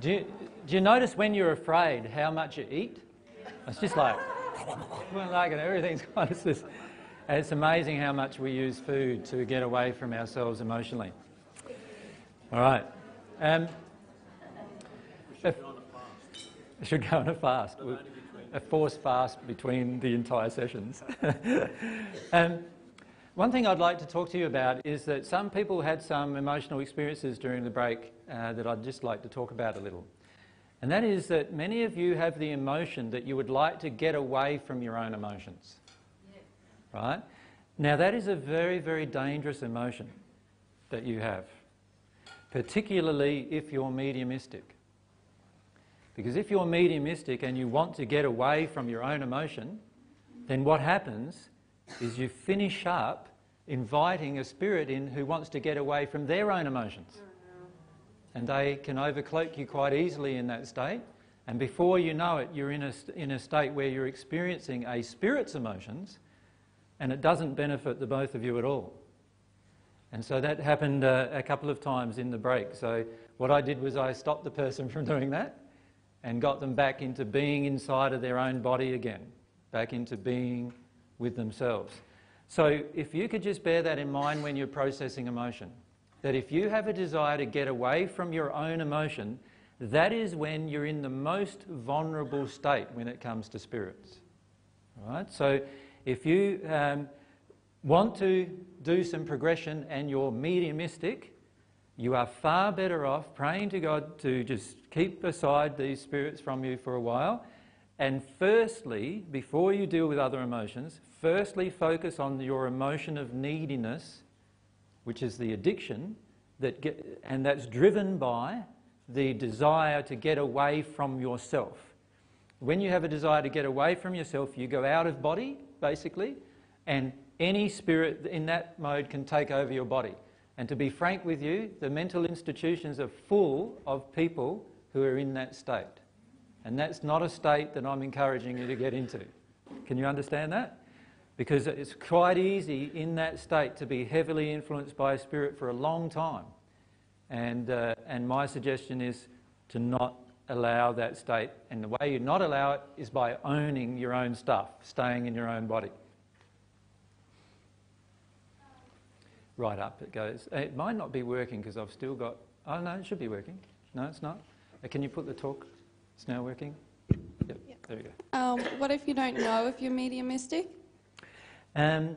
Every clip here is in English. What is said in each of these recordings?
Do you, do you notice when you're afraid how much you eat? It's just like, like and everything's kind of. It's amazing how much we use food to get away from ourselves emotionally. All right. Um, if, should go on a fast. A forced fast between the entire sessions. um, one thing I'd like to talk to you about is that some people had some emotional experiences during the break uh, that I'd just like to talk about a little. And that is that many of you have the emotion that you would like to get away from your own emotions. Right? Now, that is a very, very dangerous emotion that you have, particularly if you're mediumistic. Because if you're mediumistic and you want to get away from your own emotion, then what happens is you finish up inviting a spirit in who wants to get away from their own emotions. And they can overcloak you quite easily in that state. And before you know it, you're in a, in a state where you're experiencing a spirit's emotions and it doesn't benefit the both of you at all. And so that happened uh, a couple of times in the break. So what I did was I stopped the person from doing that and got them back into being inside of their own body again, back into being with themselves. So if you could just bear that in mind when you're processing emotion, that if you have a desire to get away from your own emotion, that is when you're in the most vulnerable state when it comes to spirits. Right? So if you um, want to do some progression and you're mediumistic, you are far better off praying to God to just keep aside these spirits from you for a while. And firstly, before you deal with other emotions, firstly focus on your emotion of neediness, which is the addiction, that get, and that's driven by the desire to get away from yourself. When you have a desire to get away from yourself, you go out of body, basically, and any spirit in that mode can take over your body. And to be frank with you, the mental institutions are full of people who are in that state. And that's not a state that I'm encouraging you to get into. Can you understand that? Because it's quite easy in that state to be heavily influenced by a spirit for a long time. And, uh, and my suggestion is to not allow that state. And the way you not allow it is by owning your own stuff, staying in your own body. Right up it goes. It might not be working because I've still got. Oh no, it should be working. No, it's not. Uh, can you put the talk? It's now working. Yep. yep. There we go. Um, what if you don't know if you're mediumistic? Um,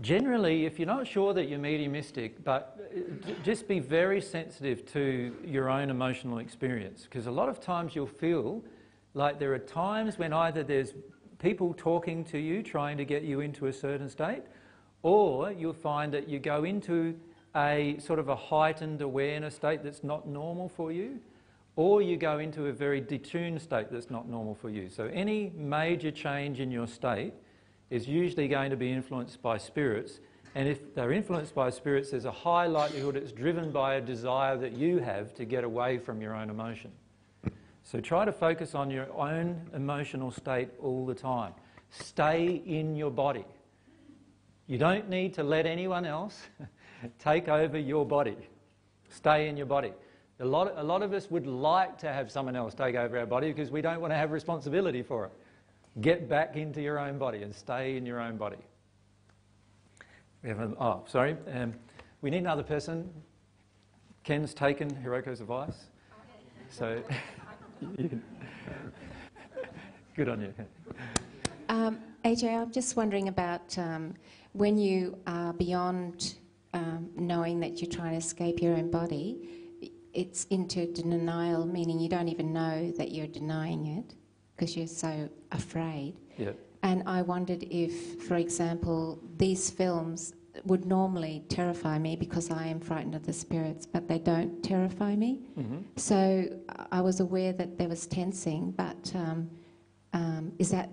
generally, if you're not sure that you're mediumistic, but uh, just be very sensitive to your own emotional experience, because a lot of times you'll feel like there are times when either there's people talking to you, trying to get you into a certain state, or you'll find that you go into a sort of a heightened awareness state that's not normal for you, or you go into a very detuned state that's not normal for you. So any major change in your state is usually going to be influenced by spirits. And if they're influenced by spirits, there's a high likelihood it's driven by a desire that you have to get away from your own emotion. So try to focus on your own emotional state all the time. Stay in your body. You don't need to let anyone else take over your body. Stay in your body. A lot, a lot of us would like to have someone else take over our body because we don't want to have responsibility for it. Get back into your own body and stay in your own body. We have a, oh, sorry. Um, we need another person. Ken's taken Hiroko's advice. So, good on you. Um, AJ, I'm just wondering about um, when you are beyond um, knowing that you're trying to escape your own body, it's into denial, meaning you don't even know that you're denying it because you're so afraid. Yeah. And I wondered if, for example, these films would normally terrify me because I am frightened of the spirits, but they don't terrify me. Mm-hmm. So I was aware that there was tensing, but um, um, is that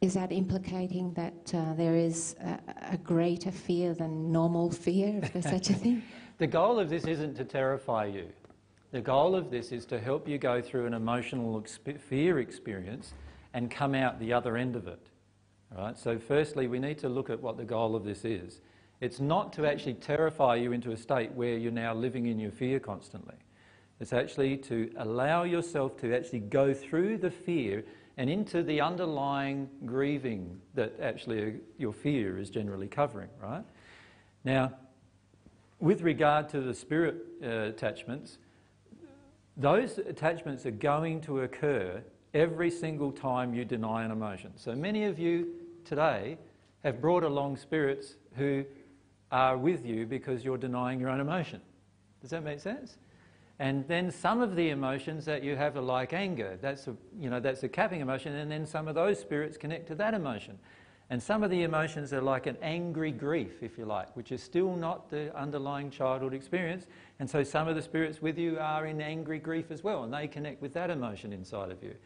is that implicating that uh, there is a, a, greater fear than normal fear, if there's such a thing? The goal of this isn't to terrify you. The goal of this is to help you go through an emotional exp- fear experience and come out the other end of it. Right? So, firstly, we need to look at what the goal of this is. It's not to actually terrify you into a state where you're now living in your fear constantly. It's actually to allow yourself to actually go through the fear and into the underlying grieving that actually your fear is generally covering, right? Now, with regard to the spirit uh, attachments, those attachments are going to occur every single time you deny an emotion. So many of you today have brought along spirits who are with you because you're denying your own emotion. Does that make sense? And then some of the emotions that you have are like anger. That's a, you know, that's a capping emotion. And then some of those spirits connect to that emotion. And some of the emotions are like an angry grief, if you like, which is still not the underlying childhood experience. And so some of the spirits with you are in angry grief as well, and they connect with that emotion inside of you.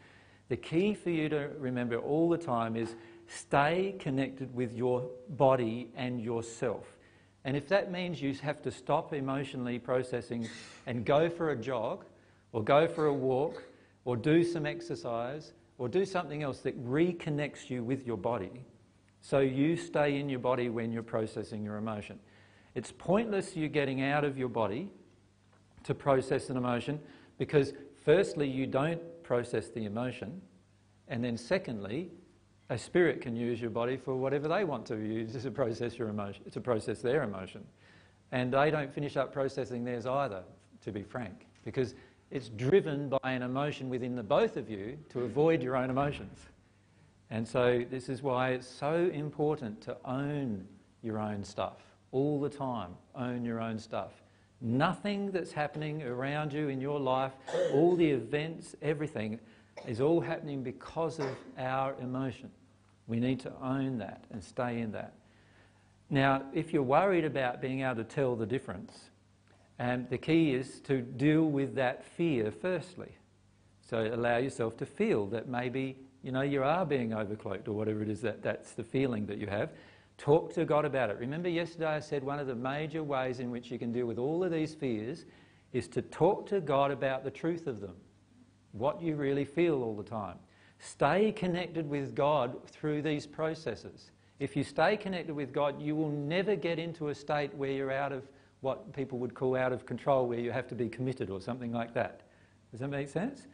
The key for you to remember all the time is stay connected with your body and yourself. And if that means you have to stop emotionally processing and go for a jog, or go for a walk, or do some exercise, or do something else that reconnects you with your body, so you stay in your body when you're processing your emotion. It's pointless you getting out of your body to process an emotion because, firstly, you don't process the emotion, and then, secondly, a spirit can use your body for whatever they want to use to process your emotion, to process their emotion, and they don't finish up processing theirs either. To be frank, because it's driven by an emotion within the both of you to avoid your own emotions. And so this is why it's so important to own your own stuff all the time. Own your own stuff. Nothing that's happening around you in your life, all the events, everything, is all happening because of our emotion. We need to own that and stay in that. Now, if you're worried about being able to tell the difference, um, the key is to deal with that fear firstly. So allow yourself to feel that maybe you know, you are being overcloaked or whatever it is that that's the feeling that you have. Talk to God about it. Remember yesterday I said one of the major ways in which you can deal with all of these fears is to talk to God about the truth of them, what you really feel all the time. Stay connected with God through these processes. If you stay connected with God, you will never get into a state where you're out of what people would call out of control, where you have to be committed or something like that. Does that make sense?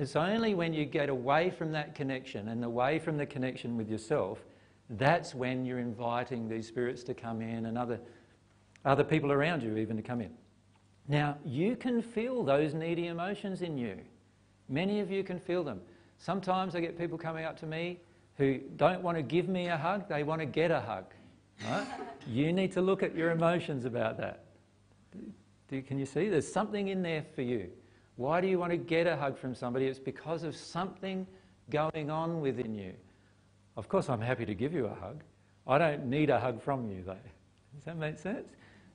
It's only when you get away from that connection and away from the connection with yourself, that's when you're inviting these spirits to come in and other, other people around you even to come in. Now, you can feel those needy emotions in you. Many of you can feel them. Sometimes I get people coming up to me who don't want to give me a hug, they want to get a hug. Right? you need to look at your emotions about that. Do, can you see? There's something in there for you. Why do you want to get a hug from somebody? It's because of something going on within you. Of course, I'm happy to give you a hug. I don't need a hug from you, though. Does that make sense?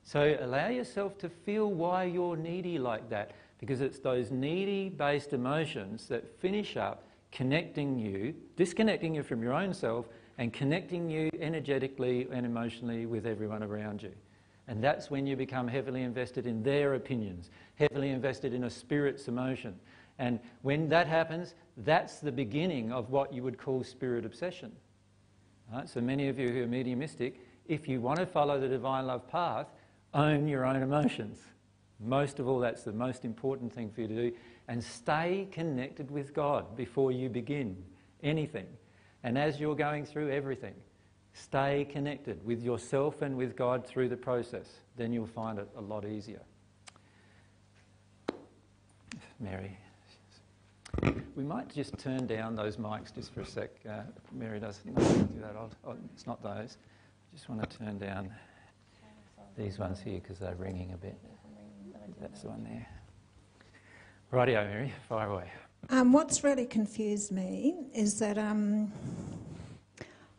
So allow yourself to feel why you're needy like that, because it's those needy based emotions that finish up connecting you, disconnecting you from your own self, and connecting you energetically and emotionally with everyone around you. And that's when you become heavily invested in their opinions, heavily invested in a spirit's emotion. And when that happens, that's the beginning of what you would call spirit obsession. Right? So many of you who are mediumistic, if you want to follow the divine love path, own your own emotions. Most of all, that's the most important thing for you to do. And stay connected with God before you begin anything. And as you're going through everything, Stay connected with yourself and with God through the process. Then you'll find it a lot easier. Mary. We might just turn down those mics just for a sec. Uh, Mary doesn't to do that. Oh, it's not those. I just want to turn down these ones here because they're ringing a bit. That's the one there. Rightio, Mary, fire away. Um, what's really confused me is that um,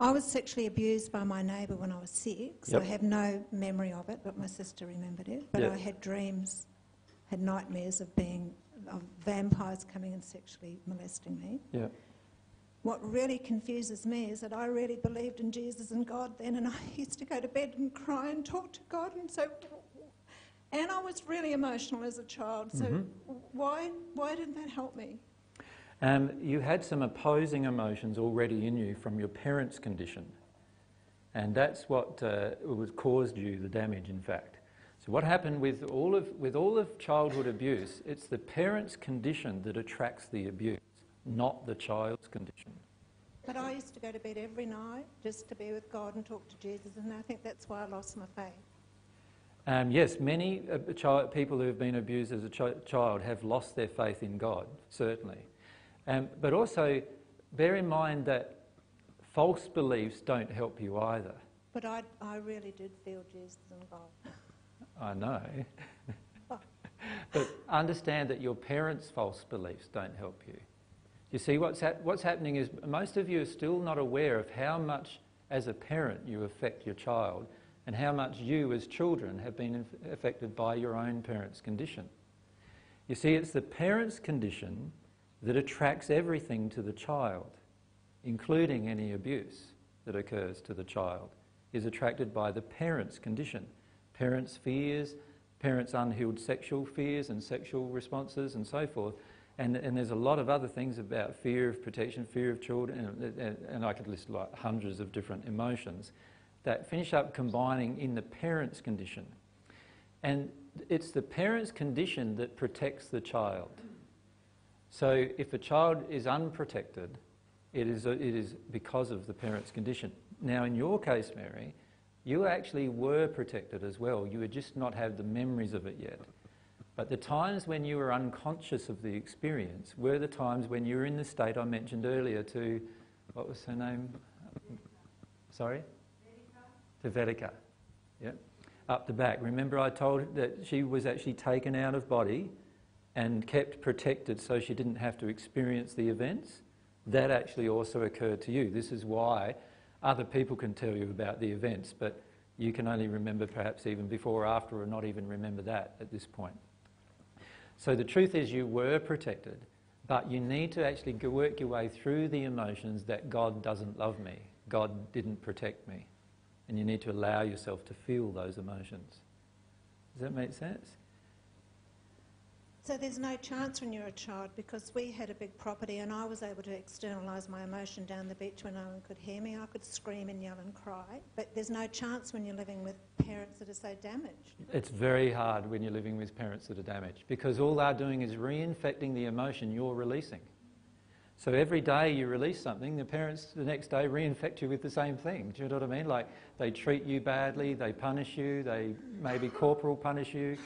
I was sexually abused by my neighbour when I was six. Yep. I have no memory of it, but my sister remembered it. But yep. I had dreams, had nightmares of being of vampires coming and sexually molesting me. Yep. What really confuses me is that I really believed in Jesus and God then, and I used to go to bed and cry and talk to God, and so, and I was really emotional as a child. So mm-hmm. why why didn't that help me? Um, you had some opposing emotions already in you from your parents' condition. And that's what uh, caused you the damage, in fact. So what happened with all of, with all of childhood abuse, it's the parent's condition that attracts the abuse, not the child's condition. But I used to go to bed every night just to be with God and talk to Jesus, and I think that's why I lost my faith. Um, yes, many uh, child, people who have been abused as a ch- child have lost their faith in God, certainly. Um, but also, bear in mind that false beliefs don't help you either. But I, I really did feel Jesus and God. I know. but understand that your parents' false beliefs don't help you. You see, what's, hap- what's happening is most of you are still not aware of how much, as a parent, you affect your child and how much you, as children, have been affected by your own parents' condition. You see, it's the parent's condition that attracts everything to the child, including any abuse that occurs to the child, is attracted by the parent's condition. Parents' fears, parents' unhealed sexual fears and sexual responses, and so forth. And, and there's a lot of other things about fear of protection, fear of children, and, and, and I could list like hundreds of different emotions that finish up combining in the parent's condition. And it's the parent's condition that protects the child. So if a child is unprotected, it is, it is because of the parent's condition. Now, in your case, Mary, you actually were protected as well. You would just not have the memories of it yet. But the times when you were unconscious of the experience were the times when you were in the state I mentioned earlier to, what was her name? Sorry? To Vedika. Yeah. Up the back. Remember, I told that she was actually taken out of body and kept protected so she didn't have to experience the events? That actually also occurred to you. This is why other people can tell you about the events, but you can only remember perhaps even before or after, or not even remember that at this point. So the truth is, you were protected, but you need to actually work your way through the emotions that God doesn't love me, God didn't protect me. And you need to allow yourself to feel those emotions. Does that make sense? So there's no chance when you're a child because we had a big property and I was able to externalise my emotion down the beach when no one could hear me. I could scream and yell and cry. But there's no chance when you're living with parents that are so damaged. It's very hard when you're living with parents that are damaged because all they're doing is reinfecting the emotion you're releasing. So every day you release something, the parents the next day reinfect you with the same thing. Do you know what I mean? Like they treat you badly, they punish you, they maybe corporal punish you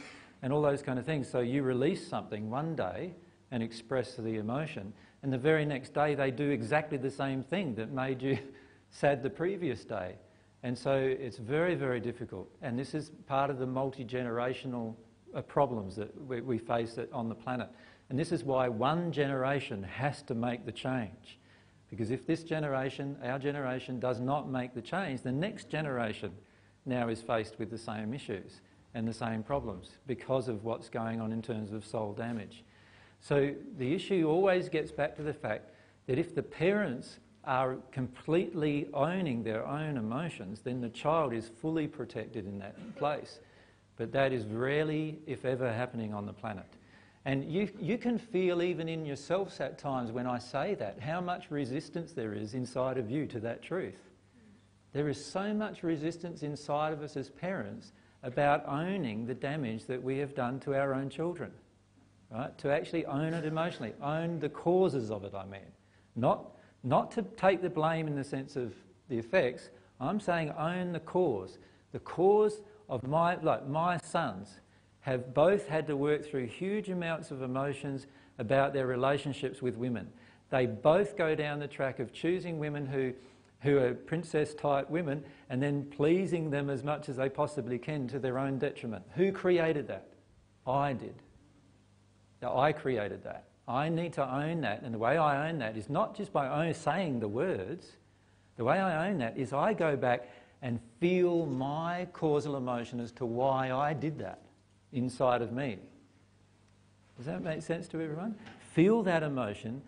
and all those kind of things. So you release something one day and express the emotion, and the very next day they do exactly the same thing that made you sad the previous day. And so it's very, very difficult. And this is part of the multi generational uh, problems that we, we face on the planet. And this is why one generation has to make the change. Because if this generation, our generation, does not make the change, the next generation now is faced with the same issues and the same problems because of what's going on in terms of soul damage. So the issue always gets back to the fact that if the parents are completely owning their own emotions, then the child is fully protected in that place. But that is rarely, if ever, happening on the planet. And you, you can feel even in yourselves at times when I say that, how much resistance there is inside of you to that truth. There is so much resistance inside of us as parents about owning the damage that we have done to our own children. Right? To actually own it emotionally, own the causes of it, I mean. Not, not to take the blame in the sense of the effects, I'm saying own the cause. The cause of my, like my sons have both had to work through huge amounts of emotions about their relationships with women. They both go down the track of choosing women who who are princess type women and then pleasing them as much as they possibly can to their own detriment. Who created that? I did. I created that. I need to own that. And the way I own that is not just by saying the words, the way I own that is I go back and feel my causal emotion as to why I did that inside of me. Does that make sense to everyone? Feel that emotion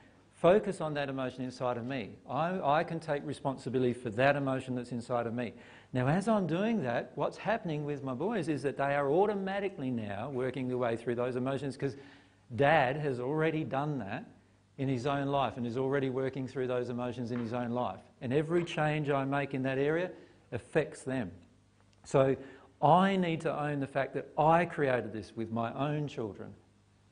focus on that emotion inside of me. I, I, can take responsibility for that emotion that's inside of me. Now, as I'm doing that, what's happening with my boys is that they are automatically now working their way through those emotions because dad has already done that in his own life and is already working through those emotions in his own life. And every change I make in that area affects them. So I need to own the fact that I created this with my own children.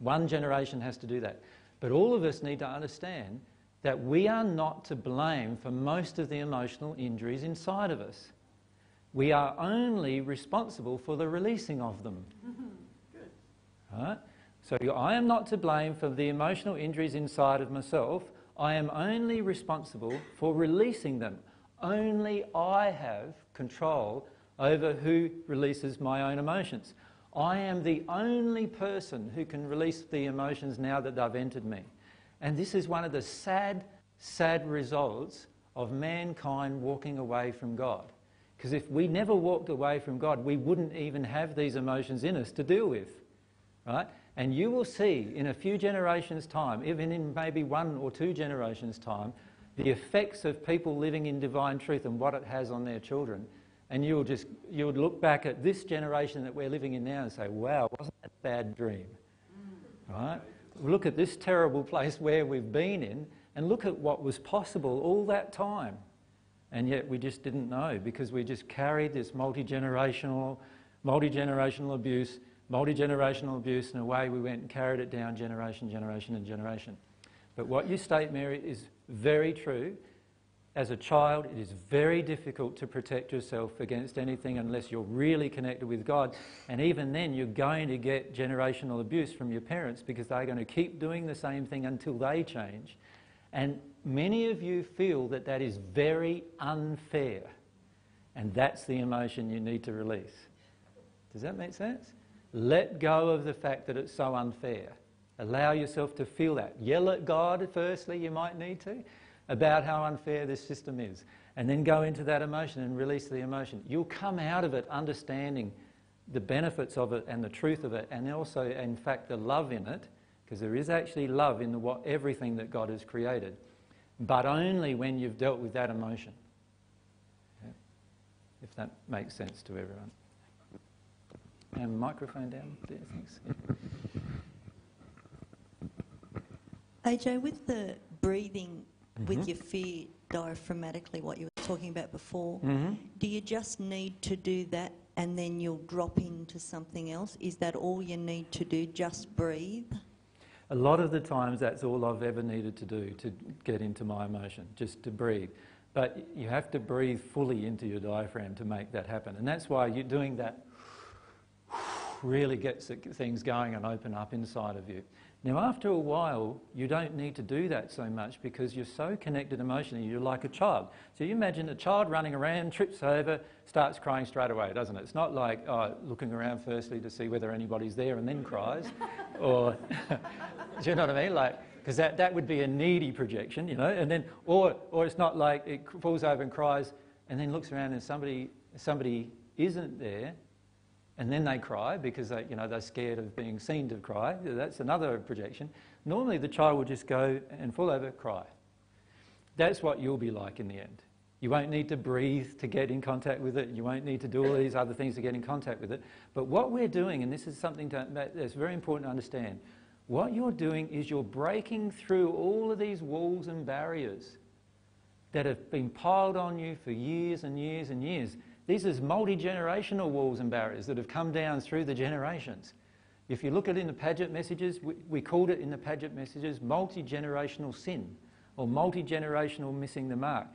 One generation has to do that. But all of us need to understand that we are not to blame for most of the emotional injuries inside of us. We are only responsible for the releasing of them. Right? So I am not to blame for the emotional injuries inside of myself. I am only responsible for releasing them. Only I have control over who releases my own emotions. I am the only person who can release the emotions now that they've entered me. And this is one of the sad, sad results of mankind walking away from God. Because if we never walked away from God, we wouldn't even have these emotions in us to deal with. Right? And you will see in a few generations' time, even in maybe one or two generations' time, the effects of people living in divine truth and what it has on their children. And you'll just you would look back at this generation that we're living in now and say, wow, wasn't that a bad dream? Mm. Right? Look at this terrible place where we've been in and look at what was possible all that time. And yet we just didn't know because we just carried this multi-generational, multi-generational abuse multi-generational abuse, and away we went and carried it down generation, generation and generation. But what you state, Mary, is very true. As a child, it is very difficult to protect yourself against anything unless you're really connected with God. And even then, you're going to get generational abuse from your parents because they're going to keep doing the same thing until they change. And many of you feel that that is very unfair. And that's the emotion you need to release. Does that make sense? Let go of the fact that it's so unfair. Allow yourself to feel that. Yell at God, firstly, you might need to, about how unfair this system is. And then go into that emotion and release the emotion. You'll come out of it understanding the benefits of it and the truth of it, and also, in fact, the love in it, because there is actually love in the, what, everything that God has created, but only when you've dealt with that emotion. If that makes sense to everyone. And microphone down there, thanks. AJ, with the breathing Mm-hmm. with your feet diaphragmatically, what you were talking about before, Mhm. do you just need to do that and then you'll drop into something else? Is that all you need to do? Just breathe? A lot of the times, that's all I've ever needed to do to get into my emotion, just to breathe. But you have to breathe fully into your diaphragm to make that happen. And that's why you're doing that really gets things going and open up inside of you. Now, after a while, you don't need to do that so much because you're so connected emotionally, you're like a child. So you imagine a child running around, trips over, starts crying straight away, doesn't it? It's not like oh, looking around firstly to see whether anybody's there and then cries. or, do you know what I mean? Like, because that, that would be a needy projection, you know, and then, or, or it's not like it falls over and cries and then looks around and somebody, somebody isn't there and then they cry because they, you know, they're scared of being seen to cry. That's another projection. Normally, the child will just go and fall over, cry. That's what you'll be like in the end. You won't need to breathe to get in contact with it. You won't need to do all these other things to get in contact with it. But what we're doing, and this is something to, that's very important to understand, what you're doing is you're breaking through all of these walls and barriers that have been piled on you for years and years and years. These are multi-generational walls and barriers that have come down through the generations. If you look at it in the Padgett messages, we, we called it in the Padgett messages multi-generational sin or multi-generational missing the mark.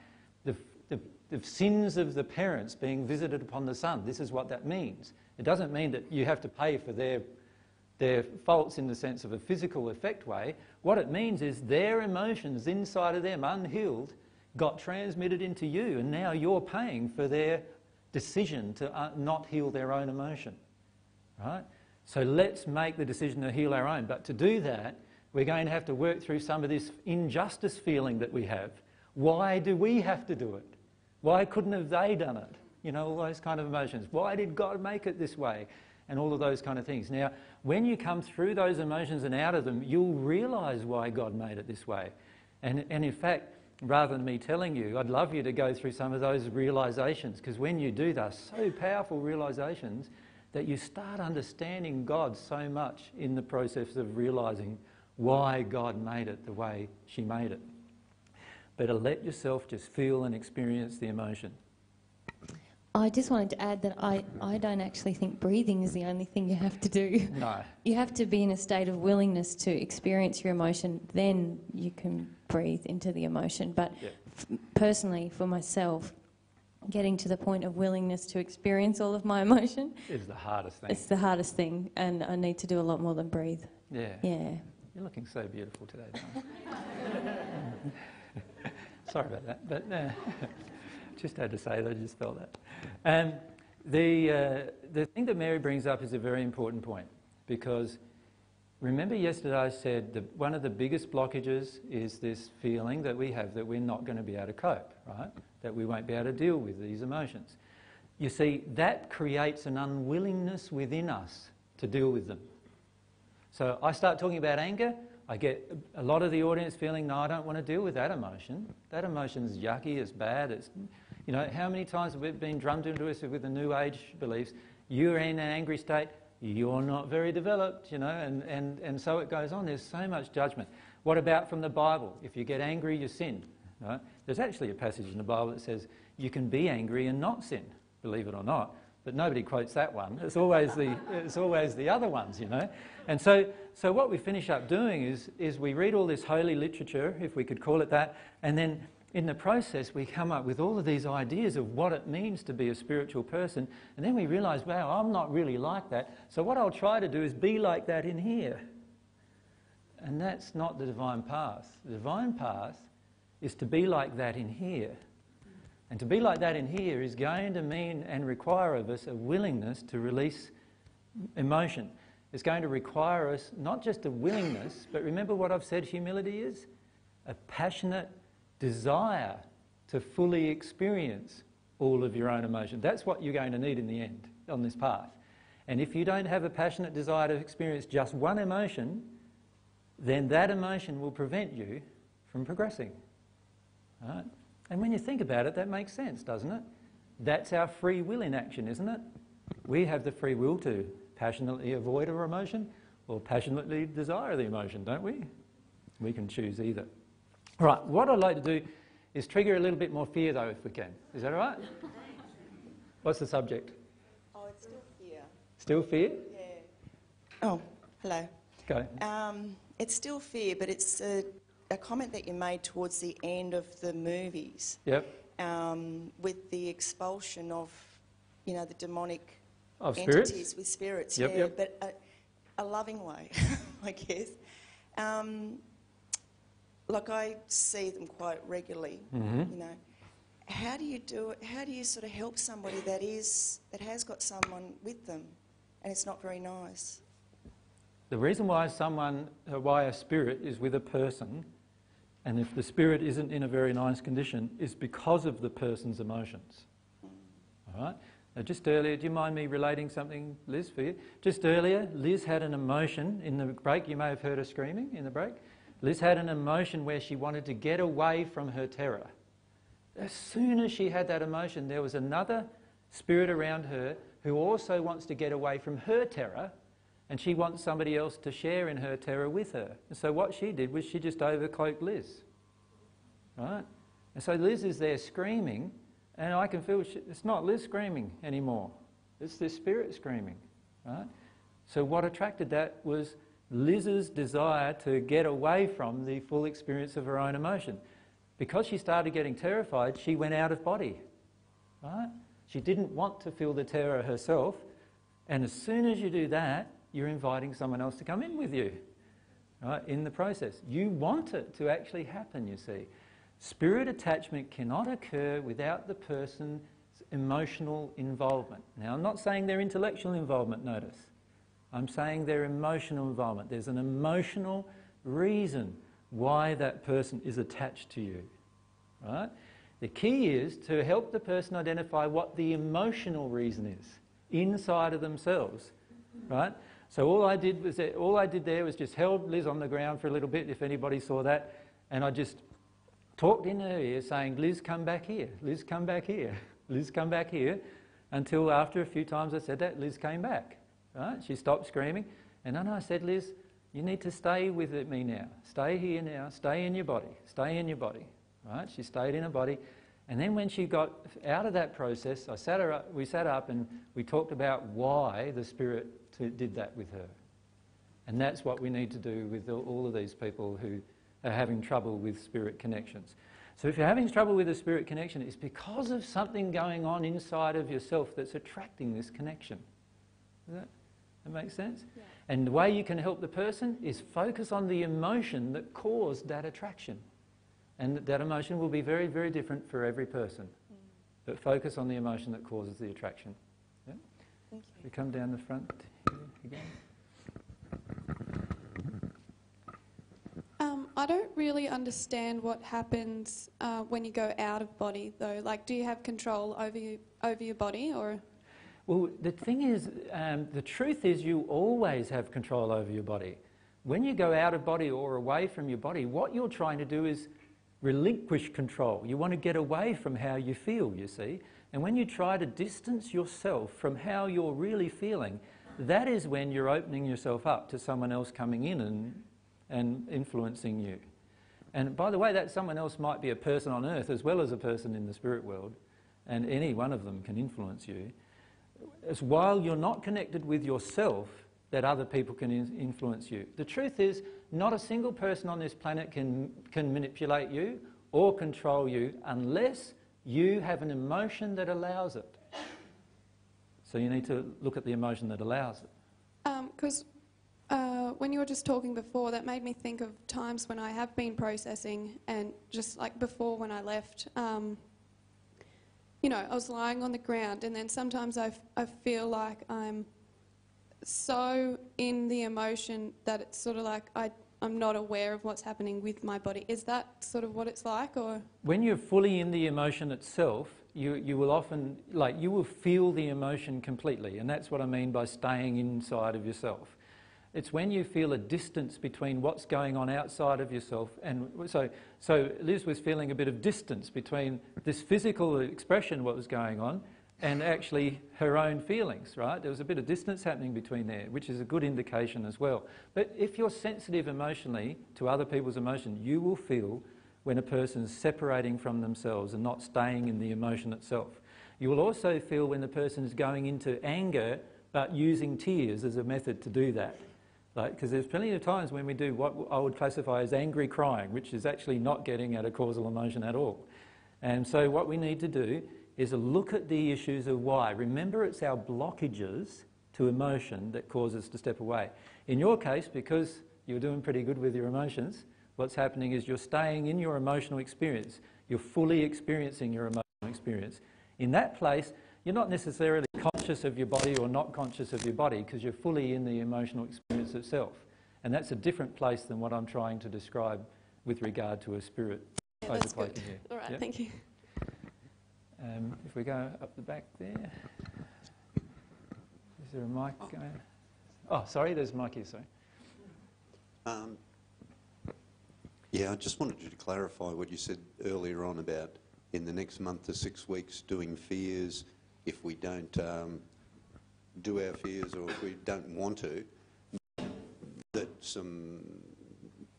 The, the, the sins of the parents being visited upon the son. This is what that means. It doesn't mean that you have to pay for their, their faults in the sense of a physical effect way. What it means is their emotions inside of them, unhealed, got transmitted into you, and now you're paying for their decision to uh, not heal their own emotion. Right? So let's make the decision to heal our own. But to do that, we're going to have to work through some of this injustice feeling that we have. Why do we have to do it? Why couldn't have they done it? You know, all those kind of emotions. Why did God make it this way? And all of those kind of things. Now, when you come through those emotions and out of them, you'll realise why God made it this way. And, and in fact, rather than me telling you, I'd love you to go through some of those realizations because when you do, they're so powerful realizations that you start understanding God so much in the process of realizing why God made it the way she made it. Better let yourself just feel and experience the emotion. I just wanted to add that I, I don't actually think breathing is the only thing you have to do. No. You have to be in a state of willingness to experience your emotion, then you can breathe into the emotion. But Yeah. f- personally, for myself, getting to the point of willingness to experience all of my emotion, is the hardest thing. it's the hardest thing, and I need to do a lot more than breathe. yeah. Yeah. You're looking so beautiful today. Sorry about that, but uh, just had to say that, I just felt that. Um, the, uh, the thing that Mary brings up is a very important point because remember yesterday I said that one of the biggest blockages is this feeling that we have that we're not going to be able to cope, right? That we won't be able to deal with these emotions. You see, that creates an unwillingness within us to deal with them. So I start talking about anger, I get a lot of the audience feeling, no, I don't want to deal with that emotion. That emotion's yucky, it's bad, it's, you know, how many times have it been drummed into us with the New Age beliefs? You're in an angry state, you're not very developed, you know, and, and, and so it goes on. There's so much judgment. What about from the Bible? If you get angry, you sin. Right? There's actually a passage in the Bible that says you can be angry and not sin, believe it or not. But nobody quotes that one. It's always the, it's always the other ones, you know. And so, so what we finish up doing is, is we read all this holy literature, if we could call it that, and then in the process we come up with all of these ideas of what it means to be a spiritual person, and then we realise, wow, I'm not really like that. So what I'll try to do is be like that in here. And that's not the divine path. The divine path is to be like that in here. And to be like that in here is going to mean and require of us a willingness to release emotion. It's going to require us not just a willingness, but remember what I've said humility is? A passionate desire to fully experience all of your own emotion. That's what you're going to need in the end on this path. And if you don't have a passionate desire to experience just one emotion, then that emotion will prevent you from progressing. Right? And when you think about it, that makes sense, doesn't it? That's our free will in action, isn't it? We have the free will to passionately avoid our emotion or passionately desire the emotion, don't we? We can choose either. Right, what I'd like to do is trigger a little bit more fear, though, if we can. Is that all right? What's the subject? Oh, it's still fear. Still fear? Yeah. Oh, hello. Go. Um, it's still fear, but it's a, a comment that you made towards the end of the movies Yep. um, with the expulsion of, you know, the demonic Of spirits? entities with spirits. Yep, yeah, yep. but a, a loving way, I guess. Um, like I see them quite regularly, Mhm. you know. How do you do it? How do you sort of help somebody that is that has got someone with them, and it's not very nice? The reason why someone, uh, why a spirit is with a person, and if the spirit isn't in a very nice condition, is because of the person's emotions. All right? Now, just earlier, do you mind me relating something, Liz, for you? Just earlier, Liz had an emotion in the break. You may have heard her screaming in the break. Liz had an emotion where she wanted to get away from her terror. As soon as she had that emotion, there was another spirit around her who also wants to get away from her terror and she wants somebody else to share in her terror with her. And so what she did was she just overcloaked Liz. Right? And so Liz is there screaming, and I can feel she, it's not Liz screaming anymore. It's this spirit screaming. Right? So what attracted that was Liz's desire to get away from the full experience of her own emotion. Because she started getting terrified, she went out of body. Right? She didn't want to feel the terror herself, and as soon as you do that, you're inviting someone else to come in with you right, in the process. You want it to actually happen, you see. Spirit attachment cannot occur without the person's emotional involvement. Now, I'm not saying their intellectual involvement, notice. I'm saying their emotional involvement. There's an emotional reason why that person is attached to you. Right? The key is to help the person identify what the emotional reason is inside of themselves. Right? So all I did was that, all I did there was just held Liz on the ground for a little bit, if anybody saw that, and I just talked in her ear saying, Liz, come back here. Liz, come back here. Liz, come back here. Until after a few times I said that, Liz came back. Right? She stopped screaming. And then I said, Liz, you need to stay with me now. Stay here now. Stay in your body. Stay in your body. Right? She stayed in her body. And then when she got out of that process, I sat her up, we sat up and we talked about why the Spirit did that with her. And that's what we need to do with all of these people who are having trouble with spirit connections. So if you're having trouble with a spirit connection, it's because of something going on inside of yourself that's attracting this connection. Does that, makes sense? Yeah. And the way you can help the person is focus on the emotion that caused that attraction. And that emotion will be very, very different for every person. Mm. But focus on the emotion that causes the attraction. Yeah? Thank you. We come down the front again. Um, I don't really understand what happens uh, when you go out of body, though. Like, do you have control over you, over your body, or? Well, the thing is, um, the truth is, you always have control over your body. When you go out of body or away from your body, what you're trying to do is relinquish control. You want to get away from how you feel, you see. And when you try to distance yourself from how you're really feeling, that is when you're opening yourself up to someone else coming in and, and influencing you. And by the way, that someone else might be a person on earth as well as a person in the spirit world, and any one of them can influence you. As while you're not connected with yourself, that other people can in- influence you. The truth is, not a single person on this planet can, can manipulate you or control you unless you have an emotion that allows it. So you need to look at the emotion that allows it. Because um, uh, when you were just talking before, that made me think of times when I have been processing, and just like before when I left, um, you know, I was lying on the ground, and then sometimes I, I feel like I'm so in the emotion that it's sort of like I, I'm not aware of what's happening with my body. Is that sort of what it's like, or? When you're fully in the emotion itself, you, you will often, like, you will feel the emotion completely, and that's what I mean by staying inside of yourself. It's when you feel a distance between what's going on outside of yourself, and so, so Liz was feeling a bit of distance between this physical expression, what was going on, and actually her own feelings, right? There was a bit of distance happening between there, which is a good indication as well. But if you're sensitive emotionally to other people's emotion, you will feel when a person is separating from themselves and not staying in the emotion itself. You will also feel when the person is going into anger but using tears as a method to do that. Because there's plenty of times when we do what I would classify as angry crying, which is actually not getting at a causal emotion at all. And so what we need to do is look at the issues of why. Remember, it's our blockages to emotion that cause us to step away. In your case, because you're doing pretty good with your emotions, what's happening is you're staying in your emotional experience. You're fully experiencing your emotional experience. In that place, you're not necessarily conscious of your body or not conscious of your body because you're fully in the emotional experience itself. And that's a different place than what I'm trying to describe with regard to a spirit. Yeah, that's good. All right, thank you. Um, if we go up the back there, is there a mic oh. going? Oh, sorry, there's a mic here, sorry. Um, yeah, I just wanted you to clarify what you said earlier on about in the next month to six weeks doing fears if we don't um, do our fears or if we don't want to, that some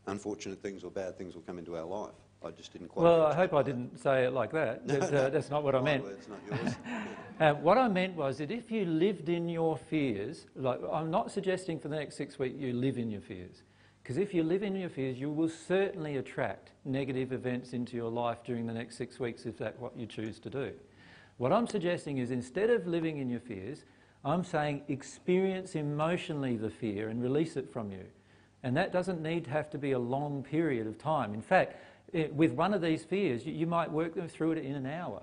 unfortunate things or bad things will come into our life. I just didn't quite. Well, I hope I didn't say it like that. No, uh, that's not what I meant. Not yours. uh, what I meant was that if you lived in your fears, like I'm not suggesting for the next six weeks you live in your fears, because if you live in your fears, you will certainly attract negative events into your life during the next six weeks if that's what you choose to do. What I'm suggesting is instead of living in your fears, I'm saying experience emotionally the fear and release it from you. And that doesn't need to have to be a long period of time. In fact, it, with one of these fears, you, you might work them through it in an hour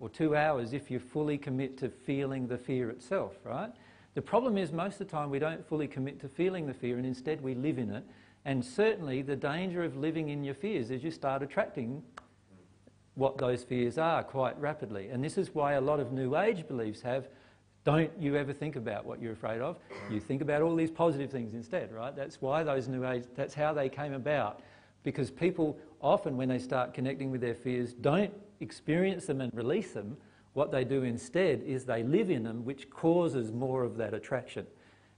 or two hours if you fully commit to feeling the fear itself, right? The problem is most of the time we don't fully commit to feeling the fear and instead we live in it. And certainly the danger of living in your fears is you start attracting what those fears are quite rapidly. And this is why a lot of New Age beliefs have don't you ever think about what you're afraid of. You think about all these positive things instead, right? That's why those New Age, that's how they came about. Because people often, when they start connecting with their fears, don't experience them and release them. What they do instead is they live in them, which causes more of that attraction.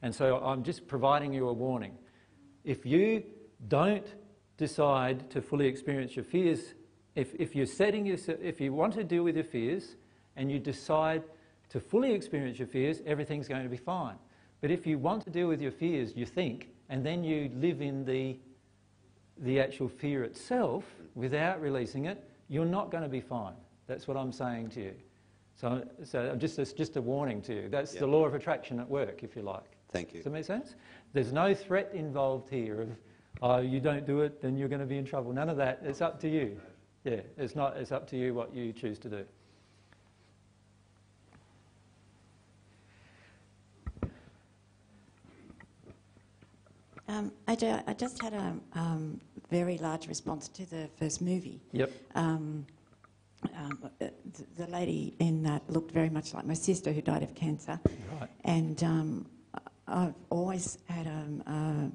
And so I'm just providing you a warning. If you don't decide to fully experience your fears If, if you're setting yourself, if you want to deal with your fears and you decide to fully experience your fears, everything's going to be fine. But if you want to deal with your fears, you think, and then you live in the, the actual fear itself without releasing it, you're not going to be fine. That's what I'm saying to you. So, so just, it's just a warning to you. That's Yep. the law of attraction at work, if you like. Thank you. Does that make sense? There's no threat involved here of, oh, you don't do it, then you're going to be in trouble. None of that. It's up to you. Yeah, it's not. It's up to you what you choose to do. Um, AJ, I just had a um, very large response to the first movie. Yep. Um, um, uh, the lady in that looked very much like my sister who died of cancer. Right. And um, I- I've always had um,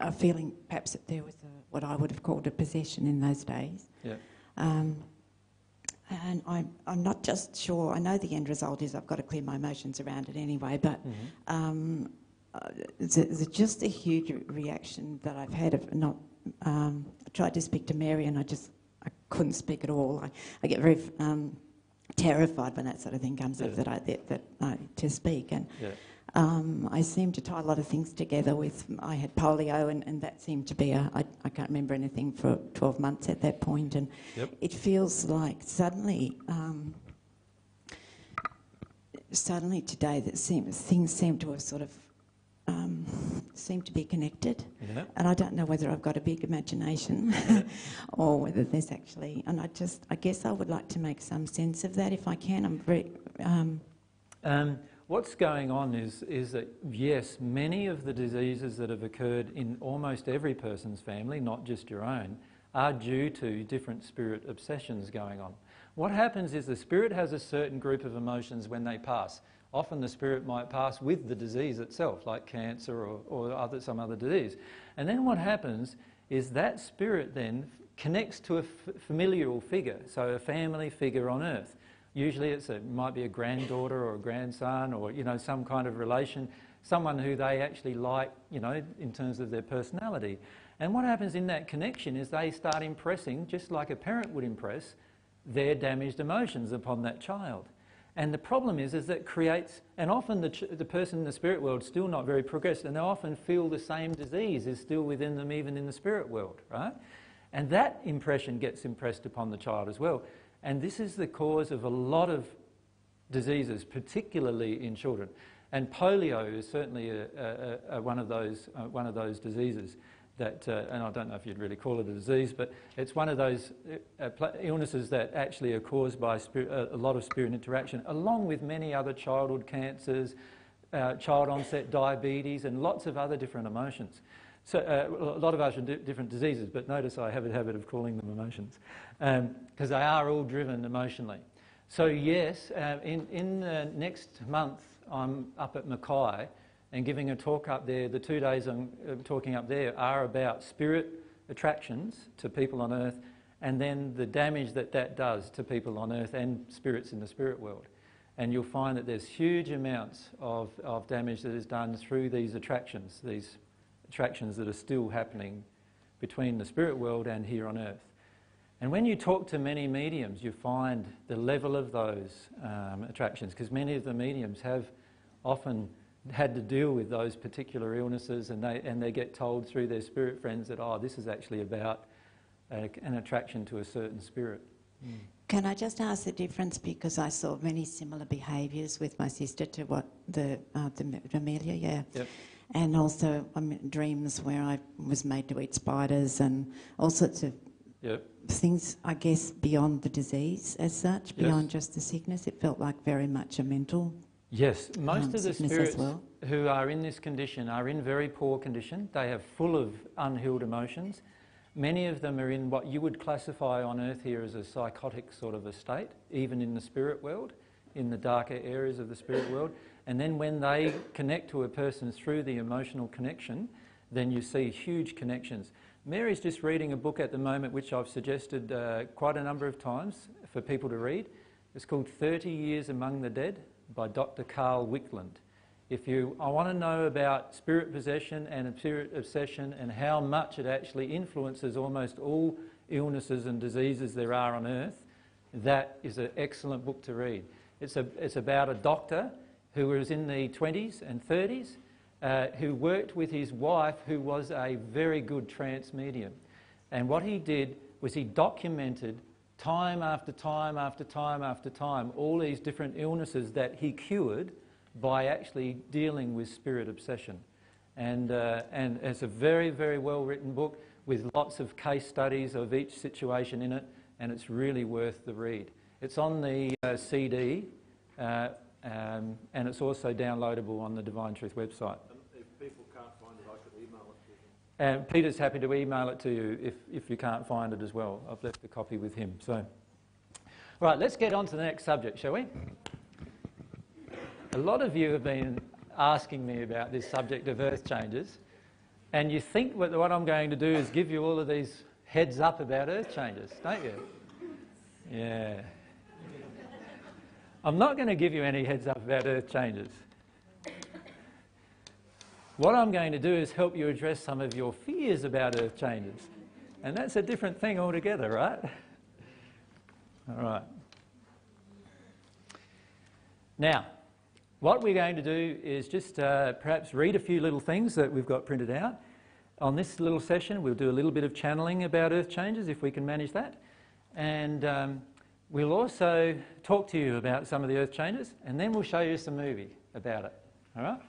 a, a feeling perhaps that there was a, what I would have called a possession in those days. Yeah. Um, and I'm, I'm not just sure, I know the end result is I've got to clear my emotions around it anyway, but Mm-hmm. um, uh, it's, a- it's just a huge reaction that I've had of not. Um, I tried to speak to Mary and I just I couldn't speak at all. I, I get very um, terrified when that sort of thing comes Yeah. up that I that, that I, to speak and. Yeah. Um, I seem to tie a lot of things together with, I had polio and, and that seemed to be a, I, I can't remember anything for 12 months at that point and Yep. it feels like suddenly, um, suddenly today that seem, things seem to have sort of, um, seem to be connected. Yeah. And I don't know whether I've got a big imagination or whether there's actually, and I just, I guess I would like to make some sense of that if I can. I'm very, um, Um, what's going on is, is that, yes, many of the diseases that have occurred in almost every person's family, not just your own, are due to different spirit obsessions going on. What happens is the spirit has a certain group of emotions when they pass. Often the spirit might pass with the disease itself, like cancer or, or other, some other disease. And then what happens is that spirit then connects to a familial figure, so a family figure on earth. Usually it's a, it might be a granddaughter or a grandson or, you know, some kind of relation, someone who they actually like, you know, in terms of their personality. And what happens in that connection is they start impressing, just like a parent would impress, their damaged emotions upon that child. And the problem is, is that creates, and often the, the person in the spirit world is still not very progressed, and they often feel the same disease is still within them, even in the spirit world, right? And that impression gets impressed upon the child as well. And this is the cause of a lot of diseases, particularly in children. And polio is certainly a, a, a, one, of those, uh, one of those diseases that, uh, and I don't know if you'd really call it a disease, but it's one of those uh, illnesses that actually are caused by a, a lot of spirit interaction, along with many other childhood cancers, uh, child onset diabetes, and lots of other different emotions. So uh, a lot of us are di- different diseases, but notice I have a habit of calling them emotions because they are all driven emotionally. So yes, uh, in, in uh, next month I'm up at Mackay and giving a talk up there. The two days I'm uh, talking up there are about spirit attractions to people on earth and then the damage that that does to people on earth and spirits in the spirit world. And you'll find that there's huge amounts of, of damage that is done through these attractions, these attractions that are still happening between the spirit world and here on earth. And when you talk to many mediums, you find the level of those um, attractions, because many of the mediums have often had to deal with those particular illnesses, and they, and they get told through their spirit friends that, oh, this is actually about a, an attraction to a certain spirit. Can I just ask the difference because I saw many similar behaviours with my sister to what the uh, the Amelia, yeah, Yep. And also I mean, dreams where I was made to eat spiders and all sorts of Yep. things. I guess beyond the disease as such, Yes. beyond just the sickness, it felt like very much a mental. Yes, most um, of the spirits well. who are in this condition are in very poor condition. They are full of unhealed emotions. Many of them are in what you would classify on earth here as a psychotic sort of a state, even in the spirit world, in the darker areas of the spirit world. And then when they connect to a person through the emotional connection, then you see huge connections. Mary's just reading a book at the moment, which I've suggested uh, quite a number of times for people to read. It's called 30 Years Among the Dead by Dr. Carl Wickland. If you I want to know about spirit possession and spirit obsession and how much it actually influences almost all illnesses and diseases there are on earth, that is an excellent book to read. It's, a, it's about a doctor who was in the 20s and 30s uh, who worked with his wife who was a very good trance medium. And what he did was he documented time after time after time after time all these different illnesses that he cured by actually dealing with spirit obsession. And, uh, and it's a very, very well written book with lots of case studies of each situation in it, and it's really worth the read. It's on the uh, CD, uh, um, and it's also downloadable on the Divine Truth website. if people can't find it, I could email it to them. And Peter's happy to email it to you if, if you can't find it as well. I've left a copy with him. So, right, let's get on to the next subject, shall we? A lot of you have been asking me about this subject of earth changes, and you think what, what I'm going to do is give you all of these heads up about earth changes, don't you? Yeah. I'm not going to give you any heads up about earth changes. What I'm going to do is help you address some of your fears about earth changes. And that's a different thing altogether, right? All right. Now, what we're going to do is just uh, perhaps read a few little things that we've got printed out. On this little session, we'll do a little bit of channeling about earth changes if we can manage that. And um, we'll also talk to you about some of the earth changes, and then we'll show you some movie about it. All right?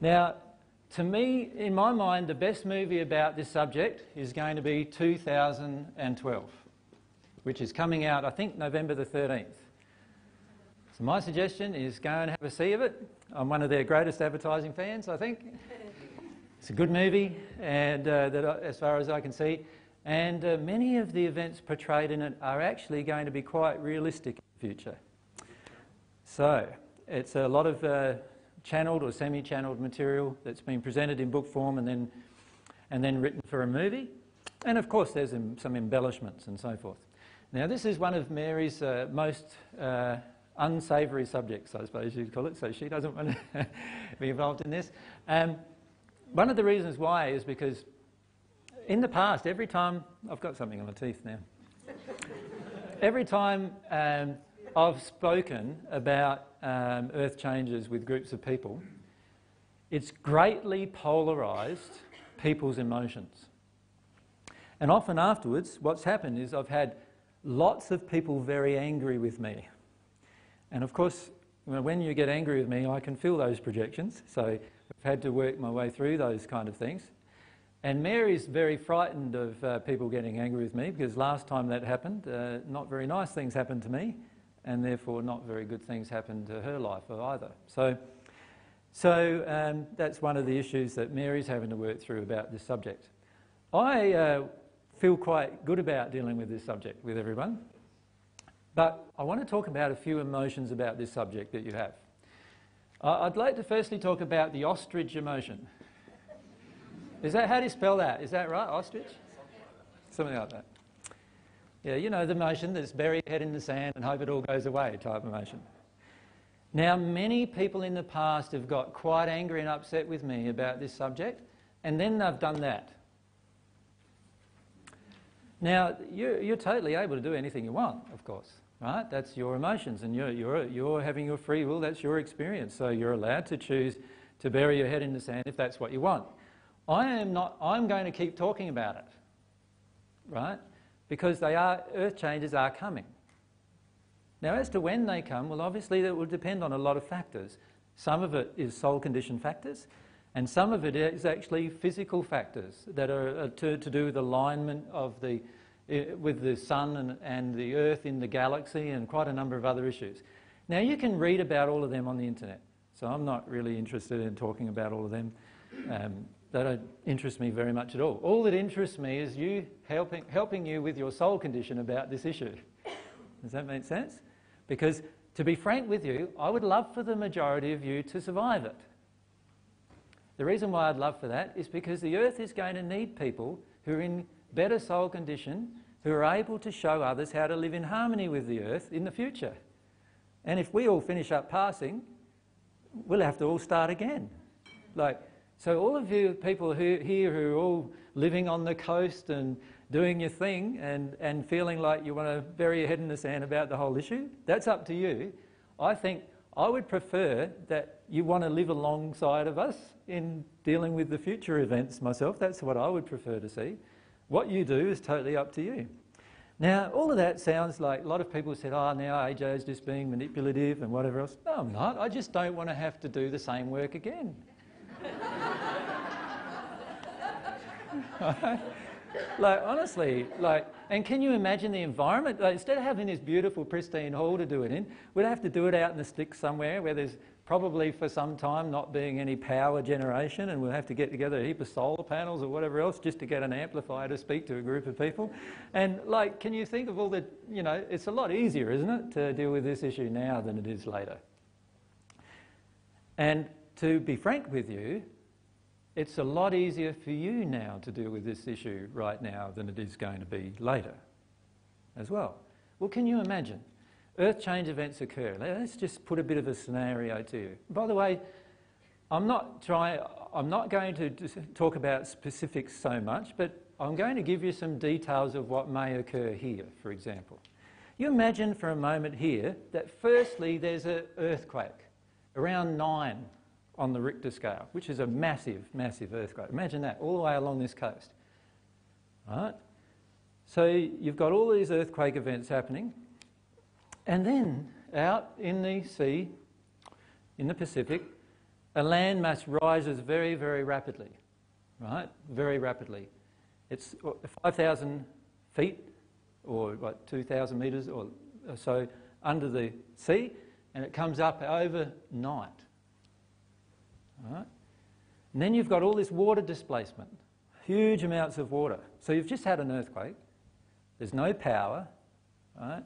Now, to me, in my mind, the best movie about this subject is going to be 2012, which is coming out, I think, November the 13th. So my suggestion is go and have a see of it. I'm one of their greatest advertising fans, I think. It's a good movie, and uh, that, as far as I can see, and uh, many of the events portrayed in it are actually going to be quite realistic in the future. So it's a lot of uh, channeled or semi-channeled material that's been presented in book form and then and then written for a movie, and of course there's some embellishments and so forth. Now this is one of Mary's uh, most uh, unsavoury subjects, I suppose you'd call it, so she doesn't want to be involved in this. Um, one of the reasons why is because in the past, every time, I've got something on my teeth now, every time um, I've spoken about um, earth changes with groups of people, it's greatly polarised people's emotions. And often afterwards, what's happened is I've had lots of people very angry with me. And of course, when you get angry with me, I can feel those projections. So I've had to work my way through those kind of things. And Mary's very frightened of uh, people getting angry with me because last time that happened, uh, not very nice things happened to me, and therefore not very good things happened to her life either. So, so um, that's one of the issues that Mary's having to work through about this subject. I uh, feel quite good about dealing with this subject with everyone. But I want to talk about a few emotions about this subject that you have. I'd like to firstly talk about the ostrich emotion. Is that how do you spell that? Is that right, ostrich? Something like that. Yeah, you know the motion that's bury your head in the sand and hope it all goes away type of motion. Now, many people in the past have got quite angry and upset with me about this subject, and then they've done that. Now, you're, you're totally able to do anything you want, of course right? That's your emotions and you're, you're, you're having your free will, that's your experience. So you're allowed to choose to bury your head in the sand if that's what you want. I am not, I'm going to keep talking about it, right? Because they are, earth changes are coming. Now, as to when they come, well, obviously that will depend on a lot of factors. Some of it is soul condition factors, and some of it is actually physical factors that are to, to do with alignment of the, with the sun and, and the earth in the galaxy and quite a number of other issues. Now, you can read about all of them on the internet, so I'm not really interested in talking about all of them. Um, they don't interest me very much at all. All that interests me is you helping, helping you with your soul condition about this issue. Does that make sense? Because, to be frank with you, I would love for the majority of you to survive it. The reason why I'd love for that is because the earth is going to need people who are in better soul condition, who are able to show others how to live in harmony with the earth in the future. And if we all finish up passing, we'll have to all start again. Like, so all of you people who, here who are all living on the coast and doing your thing and, and feeling like you want to bury your head in the sand about the whole issue, that's up to you. I think I would prefer that you want to live alongside of us in dealing with the future events myself. That's what I would prefer to see. What you do is totally up to you. Now, all of that sounds like a lot of people said, oh, now AJ is just being manipulative and whatever else. No, I'm not. I just don't want to have to do the same work again. like, honestly, like, and can you imagine the environment? Like, instead of having this beautiful, pristine hall to do it in, we'd have to do it out in the sticks somewhere where there's probably for some time not being any power generation, and we'll have to get together a heap of solar panels or whatever else just to get an amplifier to speak to a group of people. And like, can you think of all the, you know, it's a lot easier, isn't it, to deal with this issue now than it is later. And to be frank with you, it's a lot easier for you now to deal with this issue right now than it is going to be later as well. Well, can you imagine? Earth change events occur. Let's just put a bit of a scenario to you. By the way, I'm not trying, I'm not going to talk about specifics so much, but I'm going to give you some details of what may occur here, for example. You imagine for a moment here that firstly there's an earthquake around nine on the Richter scale, which is a massive, massive earthquake. Imagine that all the way along this coast. Right? So you've got all these earthquake events happening. And then out in the sea, in the Pacific, a landmass rises very, very rapidly, right? Very rapidly. It's 5,000 feet or what, 2,000 metres or so under the sea, and it comes up overnight. Right? And then you've got all this water displacement, huge amounts of water. So you've just had an earthquake, there's no power, right?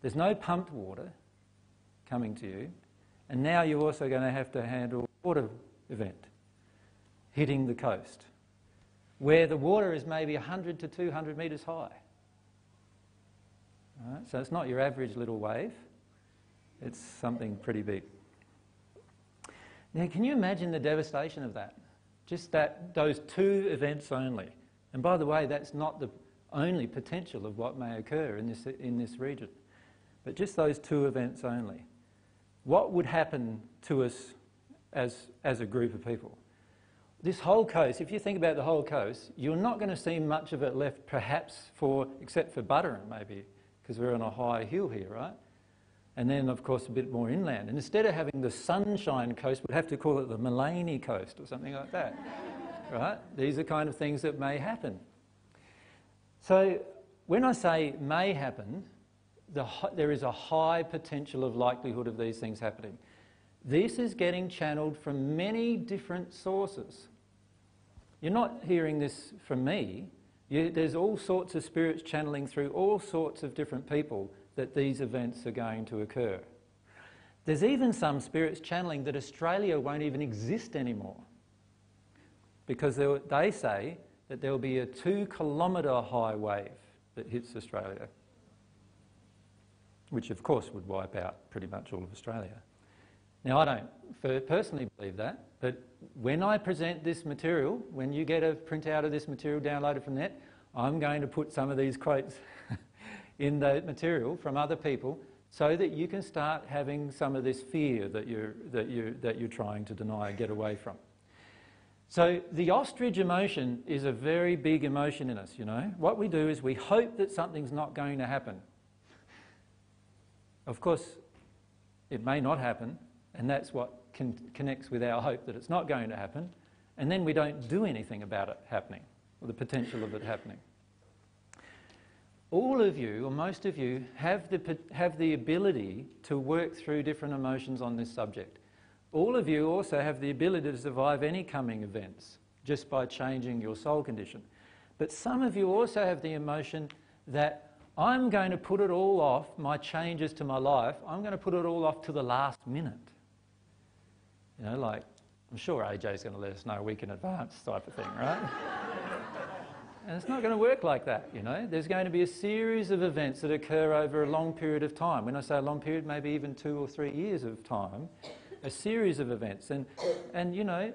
There's no pumped water coming to you, and now you're also going to have to handle a water event hitting the coast, where the water is maybe 100 to 200 metres high. Right, so it's not your average little wave, it's something pretty big. Now, can you imagine the devastation of that? Just that, those two events only. And by the way, that's not the only potential of what may occur in this, in this region but just those two events only, what would happen to us as, as a group of people? This whole coast, if you think about the whole coast, you're not going to see much of it left perhaps for, except for Buderim maybe, because we're on a high hill here, right? And then, of course, a bit more inland. And instead of having the sunshine coast, we'd have to call it the Maleny coast or something like that, right? These are kind of things that may happen. So when I say may happen, the, there is a high potential of likelihood of these things happening. This is getting channeled from many different sources. You're not hearing this from me. You, there's all sorts of spirits channeling through all sorts of different people that these events are going to occur. There's even some spirits channeling that Australia won't even exist anymore because they say that there will be a two kilometre high wave that hits Australia which of course would wipe out pretty much all of Australia. Now, I don't personally believe that, but when I present this material, when you get a printout of this material downloaded from net, I'm going to put some of these quotes in the material from other people so that you can start having some of this fear that you're, that you're, that you're trying to deny, and get away from. So the ostrich emotion is a very big emotion in us, you know. What we do is we hope that something's not going to happen. Of course, it may not happen, and that's what con connects with our hope that it's not going to happen, and then we don't do anything about it happening, or the potential of it happening. All of you, or most of you, have the, have the ability to work through different emotions on this subject. All of you also have the ability to survive any coming events just by changing your soul condition. But some of you also have the emotion that I'm going to put it all off, my changes to my life, I'm going to put it all off to the last minute. You know, like, I'm sure AJ's going to let us know a week in advance type of thing, right? and it's not going to work like that, you know. There's going to be a series of events that occur over a long period of time. When I say a long period, maybe even two or three years of time, a series of events. And, and, you know,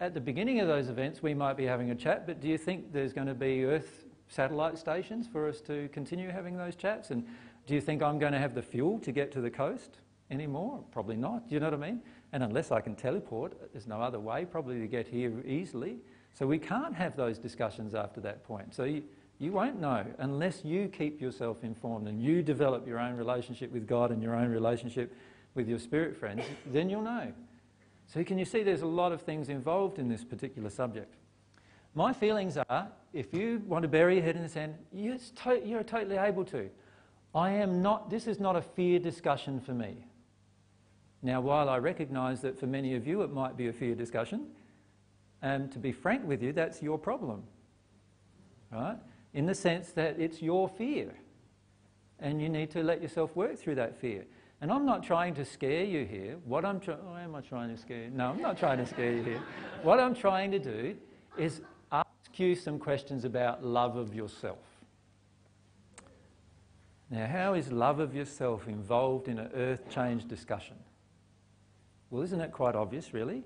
at the beginning of those events, we might be having a chat, but do you think there's going to be Earth satellite stations for us to continue having those chats? And do you think I'm going to have the fuel to get to the coast anymore? Probably not. Do you know what I mean? And unless I can teleport, there's no other way probably to get here easily. So we can't have those discussions after that point. So you, you won't know unless you keep yourself informed and you develop your own relationship with God and your own relationship with your spirit friends, then you'll know. So can you see there's a lot of things involved in this particular subject? My feelings are, if you want to bury your head in the sand, you're, to- you're totally able to. I am not, this is not a fear discussion for me. Now, while I recognise that for many of you it might be a fear discussion, um, to be frank with you, that's your problem. Right? In the sense that it's your fear. And you need to let yourself work through that fear. And I'm not trying to scare you here. What I'm trying, oh, am I trying to scare you? No, I'm not trying to scare you here. What I'm trying to do is ask you some questions about love of yourself. Now, how is love of yourself involved in an earth change discussion? Well, isn't it quite obvious, really?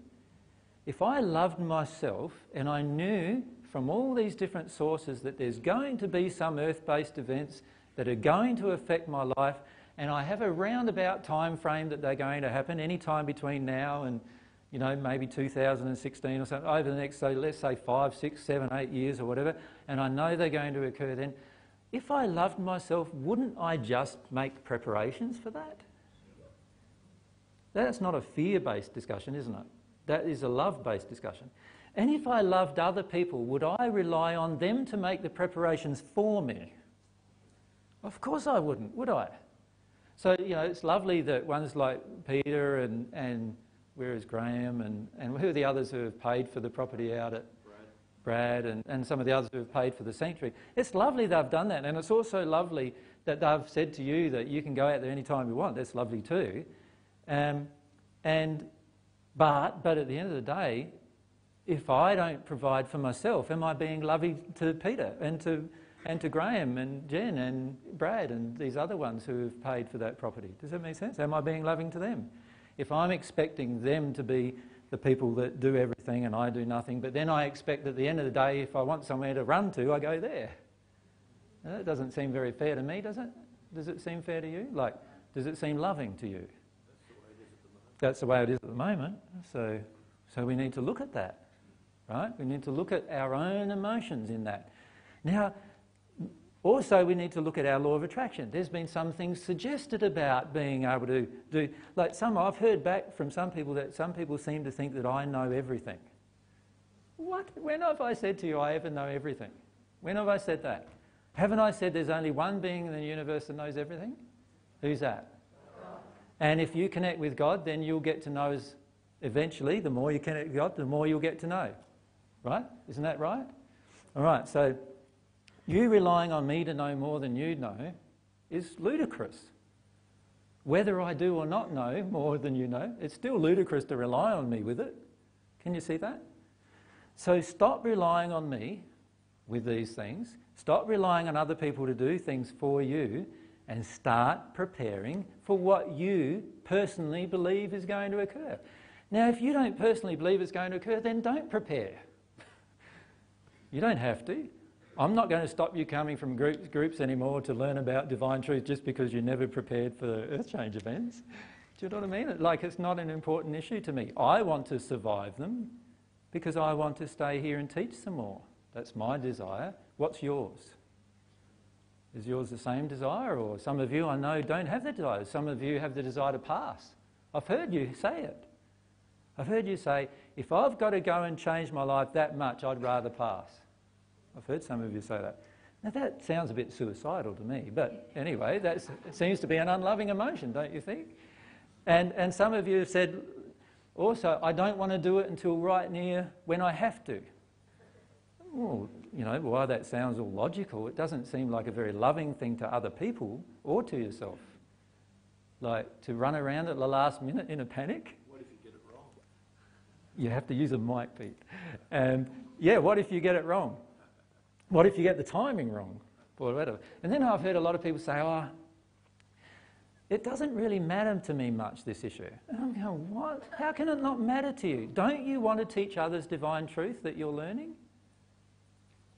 If I loved myself and I knew from all these different sources that there's going to be some earth based events that are going to affect my life, and I have a roundabout time frame that they're going to happen any time between now and you know maybe 2016 or something over the next so let's say five, six, seven, eight years or whatever, and I know they're going to occur then. If I loved myself, wouldn't I just make preparations for that? That's not a fear-based discussion, isn't it? That is a love-based discussion. And if I loved other people, would I rely on them to make the preparations for me? Of course I wouldn't, would I? So, you know, it's lovely that ones like Peter and, and where is Graham and, and who are the others who have paid for the property out at Brad, Brad and, and some of the others who have paid for the sanctuary. It's lovely they've done that. And it's also lovely that they've said to you that you can go out there anytime you want. That's lovely too. Um, and, but, but at the end of the day, if I don't provide for myself, am I being loving to Peter and to and to Graham and Jen and Brad and these other ones who have paid for that property. Does that make sense? Am I being loving to them? If I'm expecting them to be the people that do everything and I do nothing, but then I expect at the end of the day, if I want somewhere to run to, I go there. Now, that doesn't seem very fair to me, does it? Does it seem fair to you? Like, does it seem loving to you? That's the way it is at the moment. So, so we need to look at that, right? We need to look at our own emotions in that. Now, also, we need to look at our law of attraction. There's been some things suggested about being able to do, like some, I've heard back from some people that some people seem to think that I know everything. What? When have I said to you I ever know everything? When have I said that? Haven't I said there's only one being in the universe that knows everything? Who's that? And if you connect with God, then you'll get to know as eventually, the more you connect with God, the more you'll get to know. Right? Isn't that right? All right, so you relying on me to know more than you know is ludicrous. Whether I do or not know more than you know, it's still ludicrous to rely on me with it. Can you see that? So stop relying on me with these things. Stop relying on other people to do things for you and start preparing for what you personally believe is going to occur. Now, if you don't personally believe it's going to occur, then don't prepare. You don't have to. I'm not going to stop you coming from groups, groups anymore to learn about divine truth just because you never prepared for earth change events. Do you know what I mean? Like, it's not an important issue to me. I want to survive them because I want to stay here and teach some more. That's my desire. What's yours? Is yours the same desire? Or some of you I know don't have the desire. Some of you have the desire to pass. I've heard you say it. I've heard you say, if I've got to go and change my life that much, I'd rather pass. I've heard some of you say that. Now that sounds a bit suicidal to me, but anyway, that seems to be an unloving emotion, don't you think? And, and some of you have said also, I don't want to do it until right near when I have to. Well, you know, while that sounds all logical, it doesn't seem like a very loving thing to other people or to yourself. Like to run around at the last minute in a panic. What if you get it wrong? You have to use a mic, Pete. And yeah, what if you get it wrong? What if you get the timing wrong? Or whatever. And then I've heard a lot of people say, oh, it doesn't really matter to me much, this issue. And I'm going, what? How can it not matter to you? Don't you want to teach others divine truth that you're learning?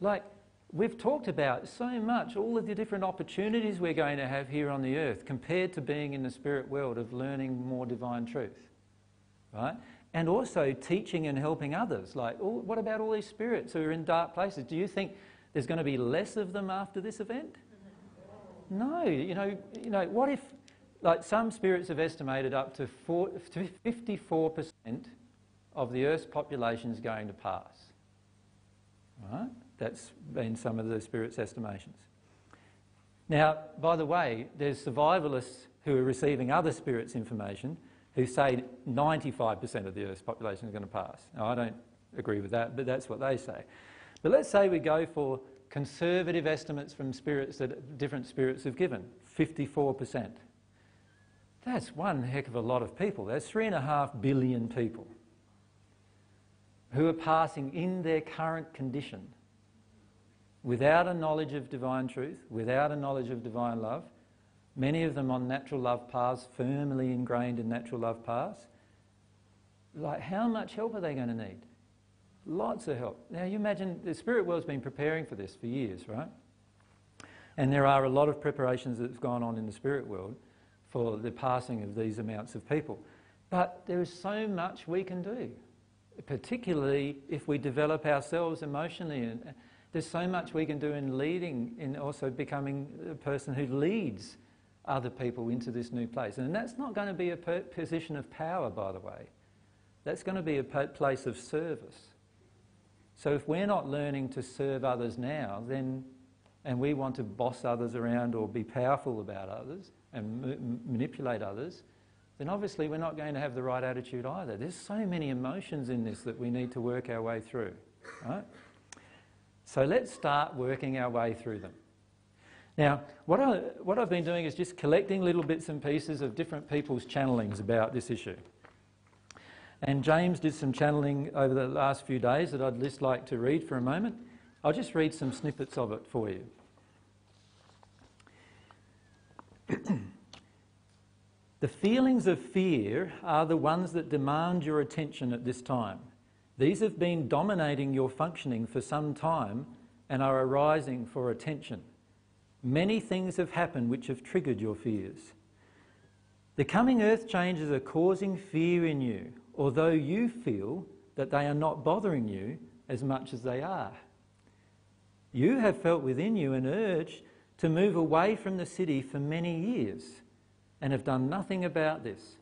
Like, we've talked about so much, all of the different opportunities we're going to have here on the earth compared to being in the spirit world of learning more divine truth, right? And also teaching and helping others. Like, oh, what about all these spirits who are in dark places? Do you think there's going to be less of them after this event? No, you know, you know, what if like some spirits have estimated up to 54% of the Earth's population is going to pass. Right? That's been some of the spirits' estimations. Now, by the way, there's survivalists who are receiving other spirits' information who say 95% of the Earth's population is going to pass. Now, I don't agree with that, but that's what they say. But let's say we go for conservative estimates from spirits that different spirits have given 54%. That's one heck of a lot of people. That's three and a half billion people who are passing in their current condition without a knowledge of divine truth, without a knowledge of divine love, many of them on natural love paths, firmly ingrained in natural love paths. Like, how much help are they going to need? Lots of help. Now, you imagine the spirit world's been preparing for this for years, right? And there are a lot of preparations that have gone on in the spirit world for the passing of these amounts of people. But there is so much we can do, particularly if we develop ourselves emotionally. And there's so much we can do in leading, in also becoming a person who leads other people into this new place. And that's not going to be a position of power, by the way. That's going to be a place of service. So if we're not learning to serve others now, then, and we want to boss others around or be powerful about others, and manipulate others, then obviously we're not going to have the right attitude either. There's so many emotions in this that we need to work our way through. Right? So let's start working our way through them. Now, what, I, what I've been doing is just collecting little bits and pieces of different people's channelings about this issue. And James did some channeling over the last few days that I'd just like to read for a moment. I'll just read some snippets of it for you. the feelings of fear are the ones that demand your attention at this time. These have been dominating your functioning for some time and are arising for attention. Many things have happened which have triggered your fears. The coming earth changes are causing fear in you, although you feel that they are not bothering you as much as they are. You have felt within you an urge to move away from the city for many years and have done nothing about this,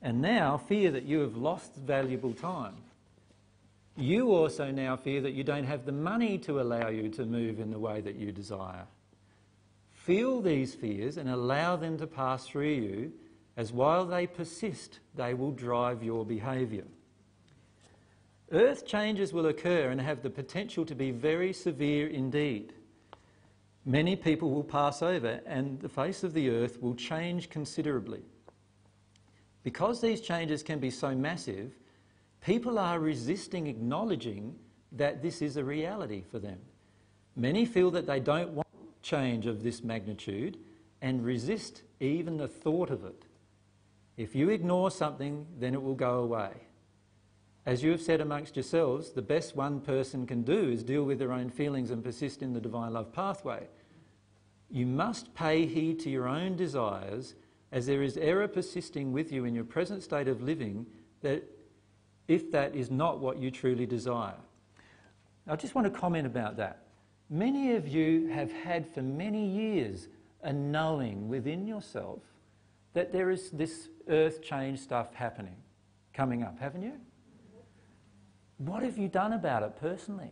and now fear that you have lost valuable time. You also now fear that you don't have the money to allow you to move in the way that you desire. Feel these fears and allow them to pass through you, as while they persist, they will drive your behaviour. Earth changes will occur and have the potential to be very severe indeed. Many people will pass over and the face of the earth will change considerably. Because these changes can be so massive, people are resisting acknowledging that this is a reality for them. Many feel that they don't want change of this magnitude and resist even the thought of it. If you ignore something, then it will go away. As you have said amongst yourselves, the best one person can do is deal with their own feelings and persist in the divine love pathway. You must pay heed to your own desires, as there is error persisting with you in your present state of living, that if that is not what you truly desire. I just want to comment about that. Many of you have had for many years a knowing within yourself that there is this earth change stuff happening, coming up, haven't you? What have you done about it personally?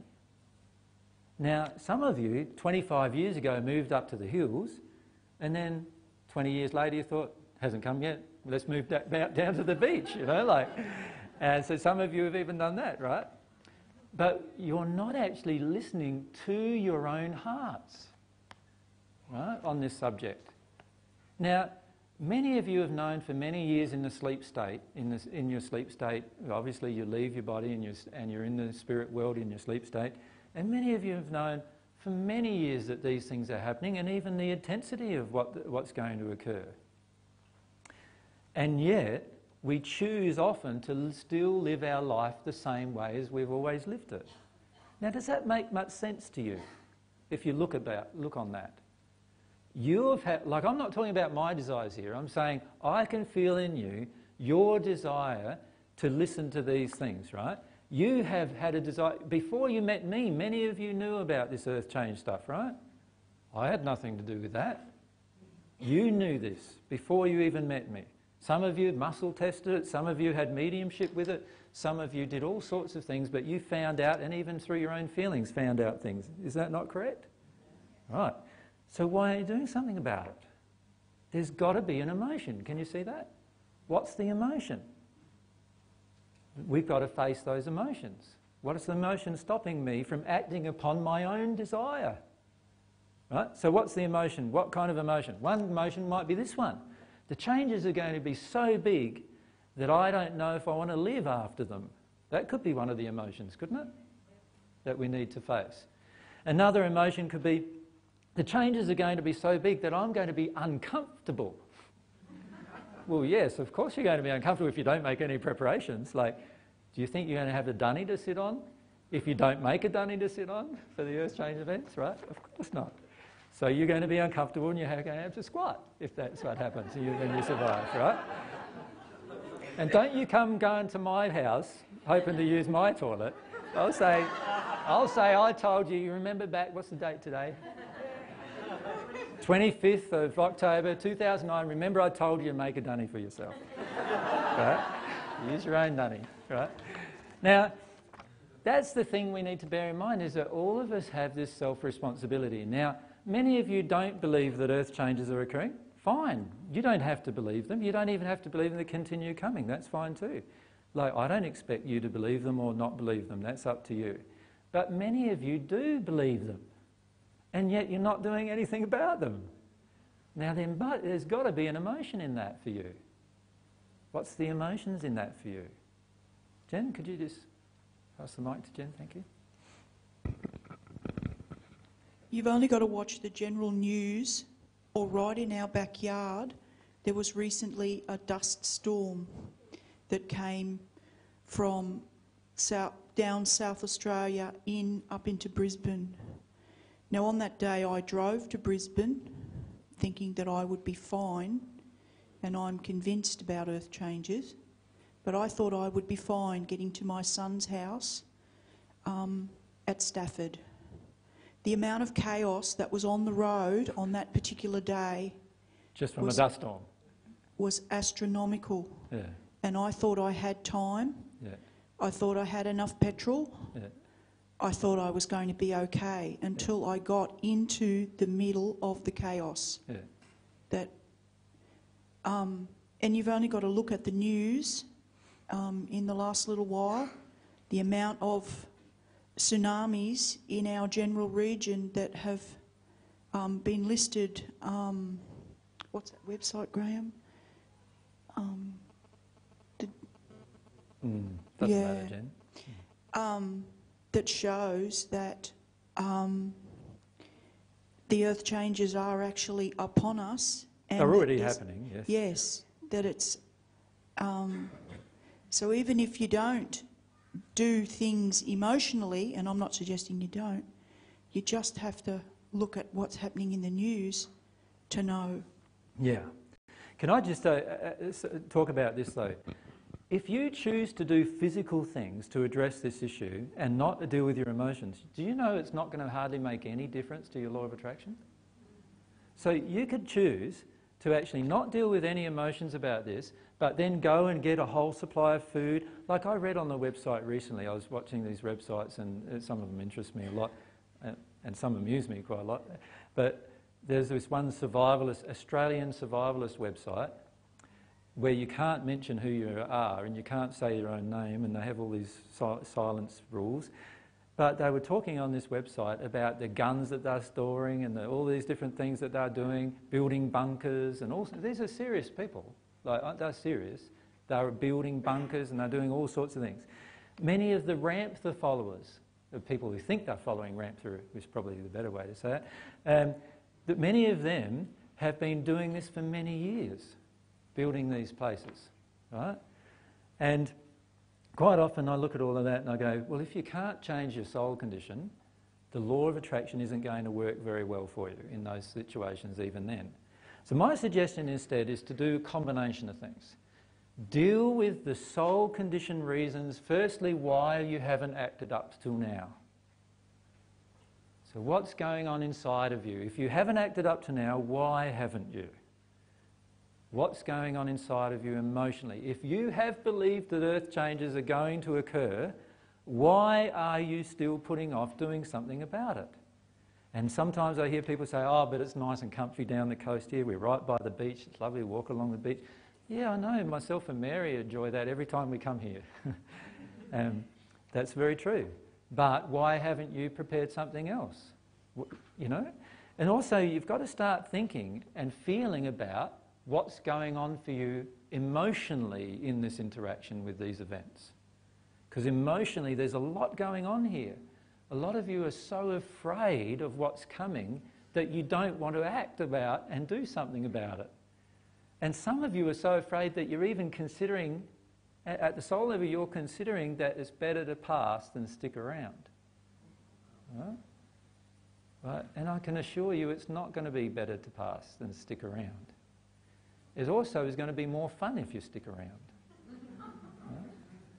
Now, some of you, 25 years ago, moved up to the hills, and then 20 years later you thought, hasn't come yet, let's move down to the beach, you know, like. And so some of you have even done that, right? But you're not actually listening to your own hearts, right, on this subject. Now, Many of you have known for many years in the sleep state, in, this, in your sleep state, obviously you leave your body and you're, and you're in the spirit world in your sleep state, and many of you have known for many years that these things are happening and even the intensity of what, what's going to occur. And yet, we choose often to still live our life the same way as we've always lived it. Now, does that make much sense to you if you look, about, look on that? You have had, like, I'm not talking about my desires here. I'm saying I can feel in you your desire to listen to these things, right? You have had a desire. Before you met me, many of you knew about this earth change stuff, right? I had nothing to do with that. You knew this before you even met me. Some of you muscle tested it, some of you had mediumship with it, some of you did all sorts of things, but you found out, and even through your own feelings, found out things. Is that not correct? Right. So why are you doing something about it? There's got to be an emotion. Can you see that? What's the emotion? We've got to face those emotions. What is the emotion stopping me from acting upon my own desire? Right? So what's the emotion? What kind of emotion? One emotion might be this one. The changes are going to be so big that I don't know if I want to live after them. That could be one of the emotions, couldn't it? That we need to face. Another emotion could be the changes are going to be so big that I'm going to be uncomfortable. well, yes, of course you're going to be uncomfortable if you don't make any preparations. Like, do you think you're going to have a dunny to sit on if you don't make a dunny to sit on for the earth change events, right? Of course not. So you're going to be uncomfortable and you're going to have to squat if that's what happens you, then you survive, right? And don't you come going to my house hoping to use my toilet. I'll say, I'll say, I told you, you remember back, what's the date today? 25th of October 2009, remember I told you to make a dunny for yourself. right? Use your own dunny, right? Now, that's the thing we need to bear in mind is that all of us have this self-responsibility. Now, many of you don't believe that earth changes are occurring. Fine. You don't have to believe them. You don't even have to believe them to continue coming. That's fine too. Like, I don't expect you to believe them or not believe them. That's up to you. But many of you do believe them. And yet you're not doing anything about them. Now, then, but there's got to be an emotion in that for you. What's the emotions in that for you? Jen, could you just pass the mic to Jen? Thank you. You've only got to watch the general news or right in our backyard, there was recently a dust storm that came from south, down South Australia in up into Brisbane. Now, on that day, I drove to Brisbane thinking that I would be fine, and I'm convinced about earth changes. But I thought I would be fine getting to my son's house um, at Stafford the amount of chaos that was on the road on that particular day just from was, a dust storm was astronomical. Yeah. And I thought I had time. Yeah. I thought I had enough petrol. Yeah. I thought I was going to be okay until I got into the middle of the chaos. That, um, and you've only got to look at the news um, in the last little while, the amount of tsunamis in our general region that have um, been listed. Um, what's that website, Graham? Um, mm, yeah, matter, um, that shows that um, the earth changes are actually upon us. And They're already happening, yes. Yes, that it's. Um, so even if you don't do things emotionally, and I'm not suggesting you don't, you just have to look at what's happening in the news to know. Yeah. Can I just uh, uh, uh talk about this though? If you choose to do physical things to address this issue and not to deal with your emotions, do you know it's not going to hardly make any difference to your law of attraction? So you could choose to actually not deal with any emotions about this, but then go and get a whole supply of food. Like I read on the website recently, I was watching these websites and uh, some of them interest me a lot and, and some amuse me quite a lot. But there's this one survivalist, Australian survivalist website where you can't mention who you are and you can't say your own name and they have all these si silence rules. But they were talking on this website about the guns that they're storing and the, all these different things that they're doing, building bunkers and all. These are serious people. Like, they're serious. They're building bunkers and they're doing all sorts of things. Many of the Ramtha followers, the people who think they're following Ramtha, is probably the better way to say it, um, that many of them have been doing this for many years building these places, right? And quite often I look at all of that and I go, well, if you can't change your soul condition, the law of attraction isn't going to work very well for you in those situations even then. So my suggestion instead is to do a combination of things. Deal with the soul condition reasons, firstly, why you haven't acted up till now. So, what's going on inside of you? If you haven't acted up to now, why haven't you? What's going on inside of you emotionally? If you have believed that earth changes are going to occur, why are you still putting off doing something about it? And sometimes I hear people say, oh, but it's nice and comfy down the coast here. We're right by the beach. It's lovely to walk along the beach. Yeah, I know. Myself and Mary enjoy that every time we come here. um, that's very true. But why haven't you prepared something else? You know? And also, you've got to start thinking and feeling about what's going on for you emotionally in this interaction with these events. Because emotionally, there's a lot going on here. A lot of you are so afraid of what's coming that you don't want to act about and do something about it. And some of you are so afraid that you're even considering, at the soul level, you're considering that it's better to pass than stick around. Right? right? And I can assure you it's not going to be better to pass than stick around. It also is going to be more fun if you stick around.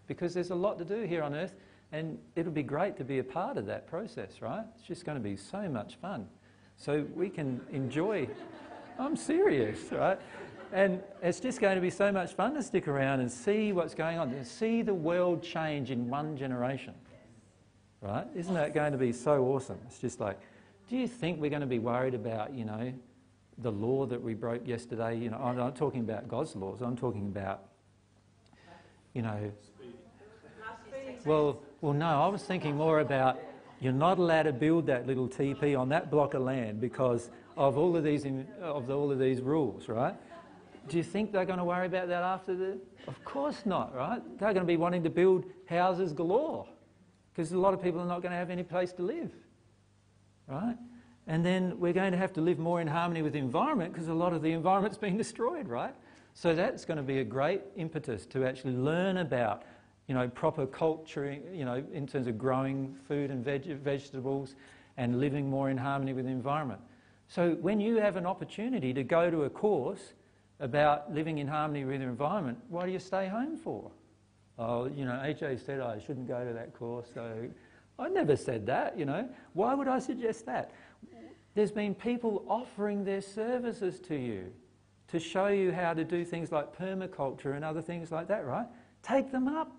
Because there's a lot to do here on earth. And it'll be great to be a part of that process, right? It's just going to be so much fun. So we can enjoy. I'm serious, right? And it's just going to be so much fun to stick around and see what's going on, and see the world change in one generation, right? Isn't that going to be so awesome? It's just like, do you think we're going to be worried about, you know, the law that we broke yesterday? You know, I'm not talking about God's laws. I'm talking about, you know, well, well, no, I was thinking more about you're not allowed to build that little TP on that block of land because of all of these, of all of these rules, right? Do you think they're going to worry about that after the? Of course not, right? They're going to be wanting to build houses galore because a lot of people are not going to have any place to live, right? And then we're going to have to live more in harmony with the environment because a lot of the environment's been destroyed, right? So that's going to be a great impetus to actually learn about you know, permaculture, you know, in terms of growing food and veg- vegetables and living more in harmony with the environment. So when you have an opportunity to go to a course about living in harmony with the environment, why do you stay home for? Oh, you know, AJ said I shouldn't go to that course, so I never said that, you know. Why would I suggest that? There's been people offering their services to you to show you how to do things like permaculture and other things like that, right? Take them up.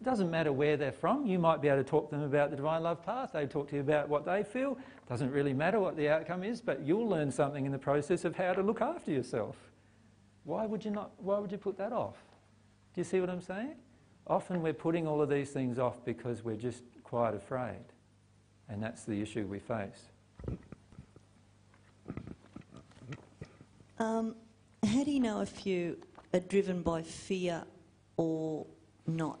It doesn't matter where they're from. You might be able to talk to them about the divine love path. They talk to you about what they feel. It doesn't really matter what the outcome is, but you'll learn something in the process of how to look after yourself. Why would you not? Why would you put that off? Do you see what I'm saying? Often we're putting all of these things off because we're just quite afraid, and that's the issue we face. Um, how do you know if you are driven by fear or not?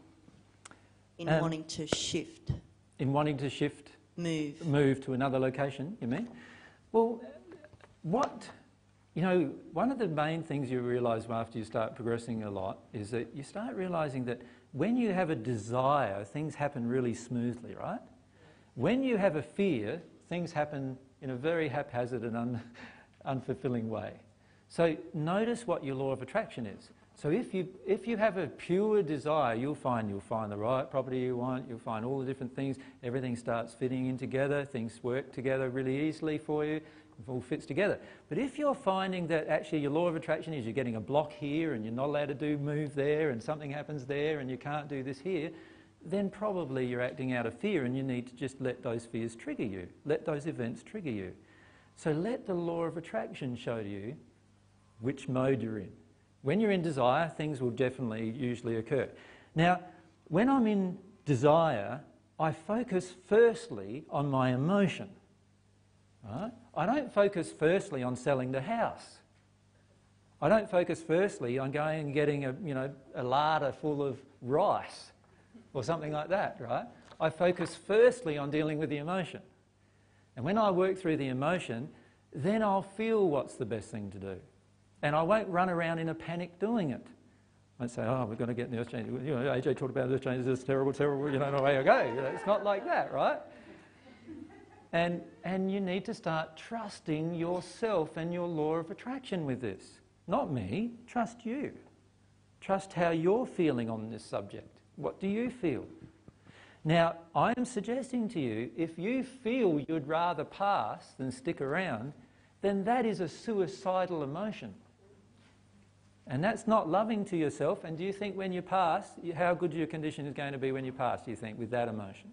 in um, wanting to shift? In wanting to shift? Move. Move to another location, you mean? Well, what, you know, one of the main things you realise after you start progressing a lot is that you start realising that when you have a desire, things happen really smoothly, right? When you have a fear, things happen in a very haphazard and un- unfulfilling way. So notice what your law of attraction is. So if you, if you have a pure desire, you'll find you'll find the right property you want, you'll find all the different things, everything starts fitting in together, things work together really easily for you, it all fits together. But if you're finding that actually your law of attraction is you're getting a block here and you're not allowed to do move there and something happens there and you can't do this here, then probably you're acting out of fear and you need to just let those fears trigger you. Let those events trigger you. So let the law of attraction show you which mode you're in. When you're in desire, things will definitely usually occur. Now, when I'm in desire, I focus firstly on my emotion. Right? I don't focus firstly on selling the house. I don't focus firstly on going and getting a, you know, a larder full of rice or something like that, right? I focus firstly on dealing with the emotion. And when I work through the emotion, then I'll feel what's the best thing to do. And I won't run around in a panic doing it. I say, oh, we're going to get the earth changes. You know, AJ talked about earth changes, it's terrible, terrible, you know, no way I go. You know, it's not like that, right? And, and you need to start trusting yourself and your law of attraction with this. Not me, trust you. Trust how you're feeling on this subject. What do you feel? Now, I am suggesting to you if you feel you'd rather pass than stick around, then that is a suicidal emotion. And that's not loving to yourself. And do you think when you pass, how good your condition is going to be when you pass, do you think, with that emotion?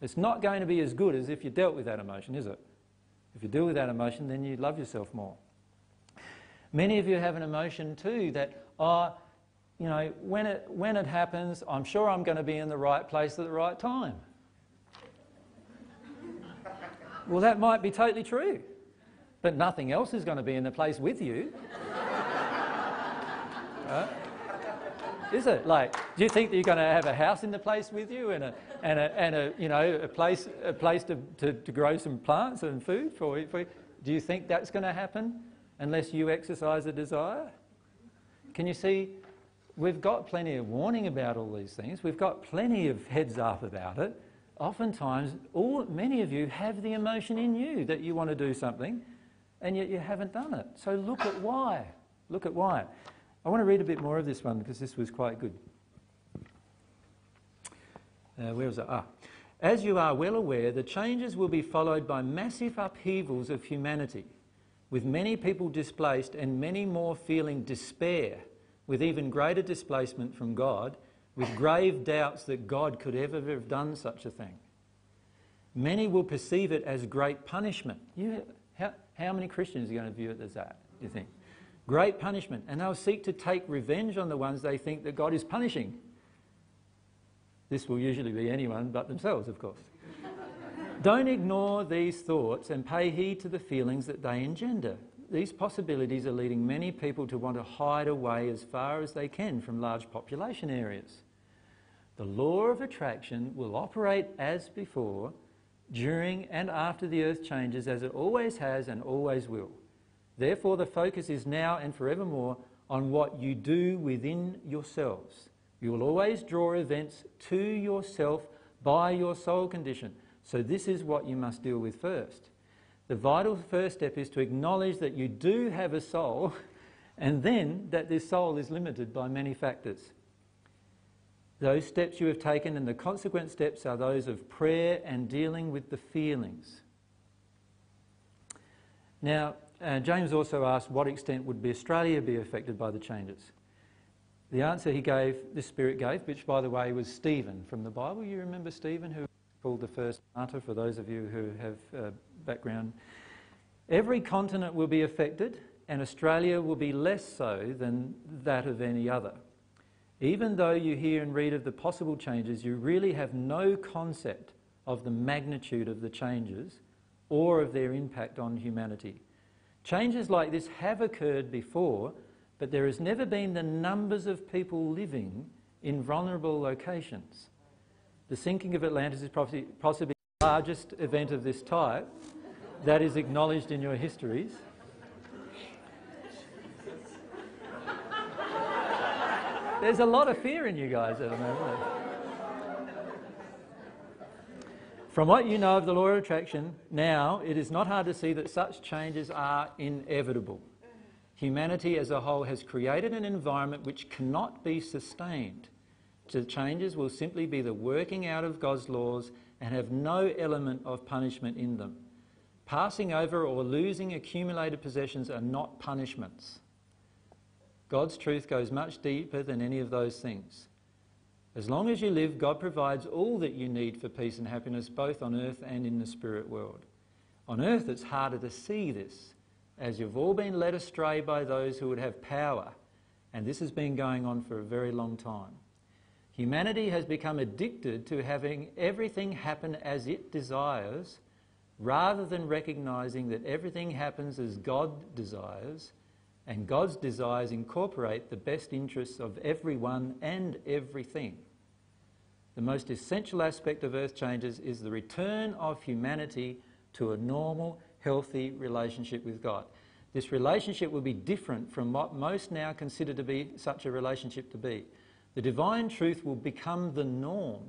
It's not going to be as good as if you dealt with that emotion, is it? If you deal with that emotion, then you love yourself more. Many of you have an emotion too that, oh, you know, when it, when it happens, I'm sure I'm going to be in the right place at the right time. well, that might be totally true, but nothing else is going to be in the place with you. Right? Is it? Like, do you think that you're going to have a house in the place with you and a, and a, and a you know, a place, a place to, to, to grow some plants and food for, for? Do you think that's going to happen unless you exercise a desire? Can you see? We've got plenty of warning about all these things. We've got plenty of heads up about it. Oftentimes, all, many of you have the emotion in you that you want to do something, and yet you haven't done it. So look at why. Look at why. I want to read a bit more of this one because this was quite good. Uh, where was it? Ah. As you are well aware, the changes will be followed by massive upheavals of humanity, with many people displaced and many more feeling despair, with even greater displacement from God, with grave doubts that God could ever have done such a thing. Many will perceive it as great punishment. You, how, how many Christians are going to view it as that, do you think? Great punishment, and they'll seek to take revenge on the ones they think that God is punishing. This will usually be anyone but themselves, of course. Don't ignore these thoughts and pay heed to the feelings that they engender. These possibilities are leading many people to want to hide away as far as they can from large population areas. The law of attraction will operate as before, during and after the earth changes, as it always has and always will. Therefore, the focus is now and forevermore on what you do within yourselves. You will always draw events to yourself by your soul condition. So, this is what you must deal with first. The vital first step is to acknowledge that you do have a soul and then that this soul is limited by many factors. Those steps you have taken and the consequent steps are those of prayer and dealing with the feelings. Now, uh, James also asked what extent would be Australia be affected by the changes. The answer he gave, the Spirit gave, which by the way was Stephen from the Bible. You remember Stephen, who called the first martyr, for those of you who have uh, background. Every continent will be affected, and Australia will be less so than that of any other. Even though you hear and read of the possible changes, you really have no concept of the magnitude of the changes or of their impact on humanity. Changes like this have occurred before, but there has never been the numbers of people living in vulnerable locations. The sinking of Atlantis is possibly the largest event of this type that is acknowledged in your histories. There's a lot of fear in you guys at the moment. From what you know of the law of attraction now, it is not hard to see that such changes are inevitable. Humanity as a whole has created an environment which cannot be sustained. The changes will simply be the working out of God's laws and have no element of punishment in them. Passing over or losing accumulated possessions are not punishments. God's truth goes much deeper than any of those things. As long as you live, God provides all that you need for peace and happiness, both on earth and in the spirit world. On earth, it's harder to see this, as you've all been led astray by those who would have power, and this has been going on for a very long time. Humanity has become addicted to having everything happen as it desires, rather than recognizing that everything happens as God desires and God's desires incorporate the best interests of everyone and everything. The most essential aspect of earth changes is the return of humanity to a normal, healthy relationship with God. This relationship will be different from what most now consider to be such a relationship to be. The divine truth will become the norm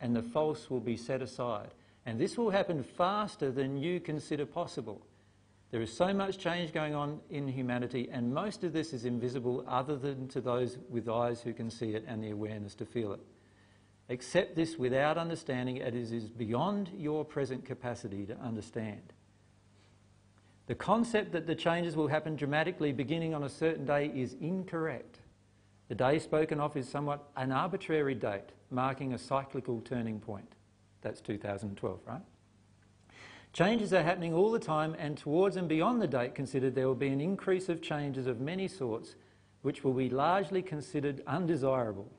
and the false will be set aside. And this will happen faster than you consider possible. There is so much change going on in humanity, and most of this is invisible other than to those with eyes who can see it and the awareness to feel it. Accept this without understanding it is beyond your present capacity to understand. The concept that the changes will happen dramatically beginning on a certain day is incorrect. The day spoken of is somewhat an arbitrary date, marking a cyclical turning point. That's 2012, right? Changes are happening all the time, and towards and beyond the date considered, there will be an increase of changes of many sorts, which will be largely considered undesirable.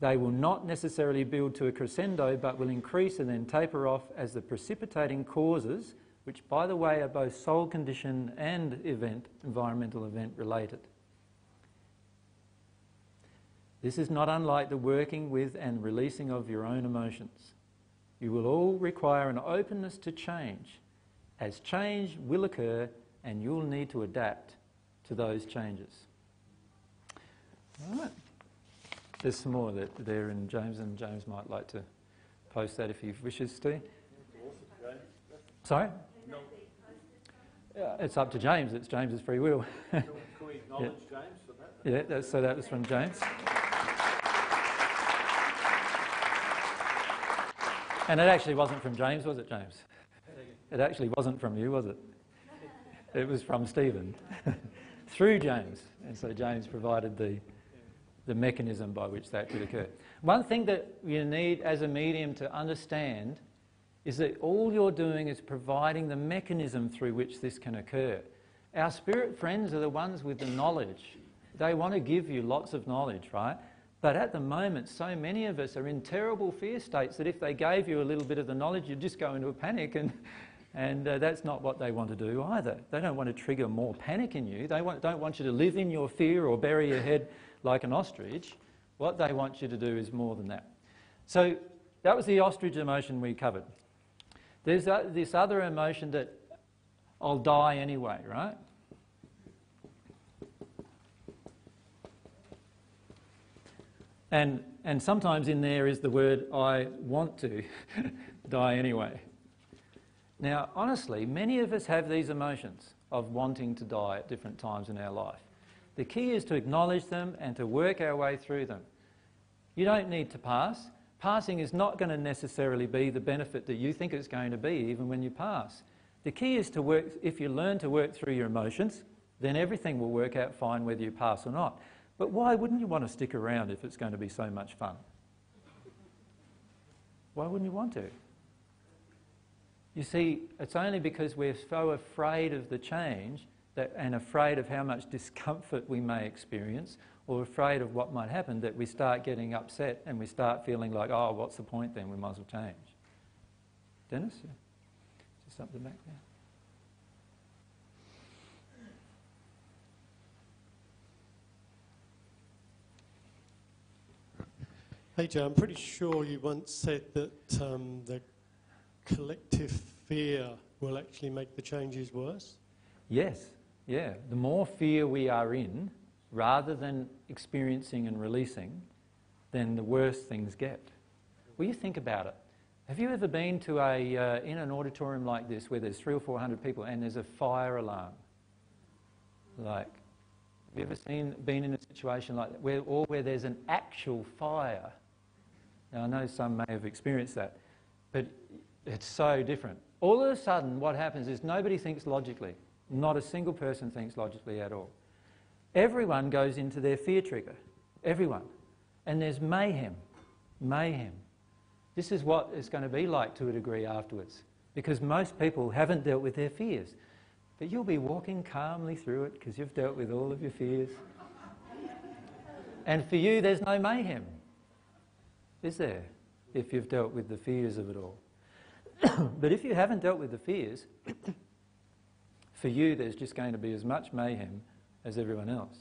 They will not necessarily build to a crescendo, but will increase and then taper off as the precipitating causes, which, by the way, are both soul condition and event, environmental event related. This is not unlike the working with and releasing of your own emotions. You will all require an openness to change, as change will occur and you'll need to adapt to those changes. All right. There's some more that there in James, and James might like to post that if he wishes to. Sorry? Yeah, it's up to James. It's James's free will. Can we acknowledge yeah. James for that? Yeah, so that was from James. And it actually wasn't from James, was it, James? It actually wasn't from you, was it? It was from Stephen, through James. And so James provided the, the mechanism by which that could occur. One thing that you need as a medium to understand is that all you're doing is providing the mechanism through which this can occur. Our spirit friends are the ones with the knowledge. They want to give you lots of knowledge, right? But at the moment, so many of us are in terrible fear states that if they gave you a little bit of the knowledge, you'd just go into a panic, and, and uh, that's not what they want to do either. They don't want to trigger more panic in you. They want, don't want you to live in your fear or bury your head like an ostrich. What they want you to do is more than that. So that was the ostrich emotion we covered. There's uh, this other emotion that I'll die anyway, right? And, and sometimes in there is the word, I want to die anyway. Now, honestly, many of us have these emotions of wanting to die at different times in our life. The key is to acknowledge them and to work our way through them. You don't need to pass. Passing is not going to necessarily be the benefit that you think it's going to be, even when you pass. The key is to work, if you learn to work through your emotions, then everything will work out fine whether you pass or not. But why wouldn't you want to stick around if it's going to be so much fun? Why wouldn't you want to? You see, it's only because we're so afraid of the change that, and afraid of how much discomfort we may experience or afraid of what might happen that we start getting upset and we start feeling like, oh, what's the point then? We might as well change. Dennis? Is there something back there? Hey, Joe, I'm pretty sure you once said that um, the collective fear will actually make the changes worse. Yes, yeah. The more fear we are in, rather than experiencing and releasing, then the worse things get. Well, you think about it. Have you ever been to a, uh, in an auditorium like this where there's three or four hundred people and there's a fire alarm? Like, have you ever seen, been in a situation like that, where, or where there's an actual fire now, I know some may have experienced that, but it's so different. All of a sudden, what happens is nobody thinks logically. Not a single person thinks logically at all. Everyone goes into their fear trigger. Everyone. And there's mayhem. Mayhem. This is what it's going to be like to a degree afterwards. Because most people haven't dealt with their fears. But you'll be walking calmly through it because you've dealt with all of your fears. and for you, there's no mayhem is there, if you've dealt with the fears of it all. but if you haven't dealt with the fears, for you there's just going to be as much mayhem as everyone else.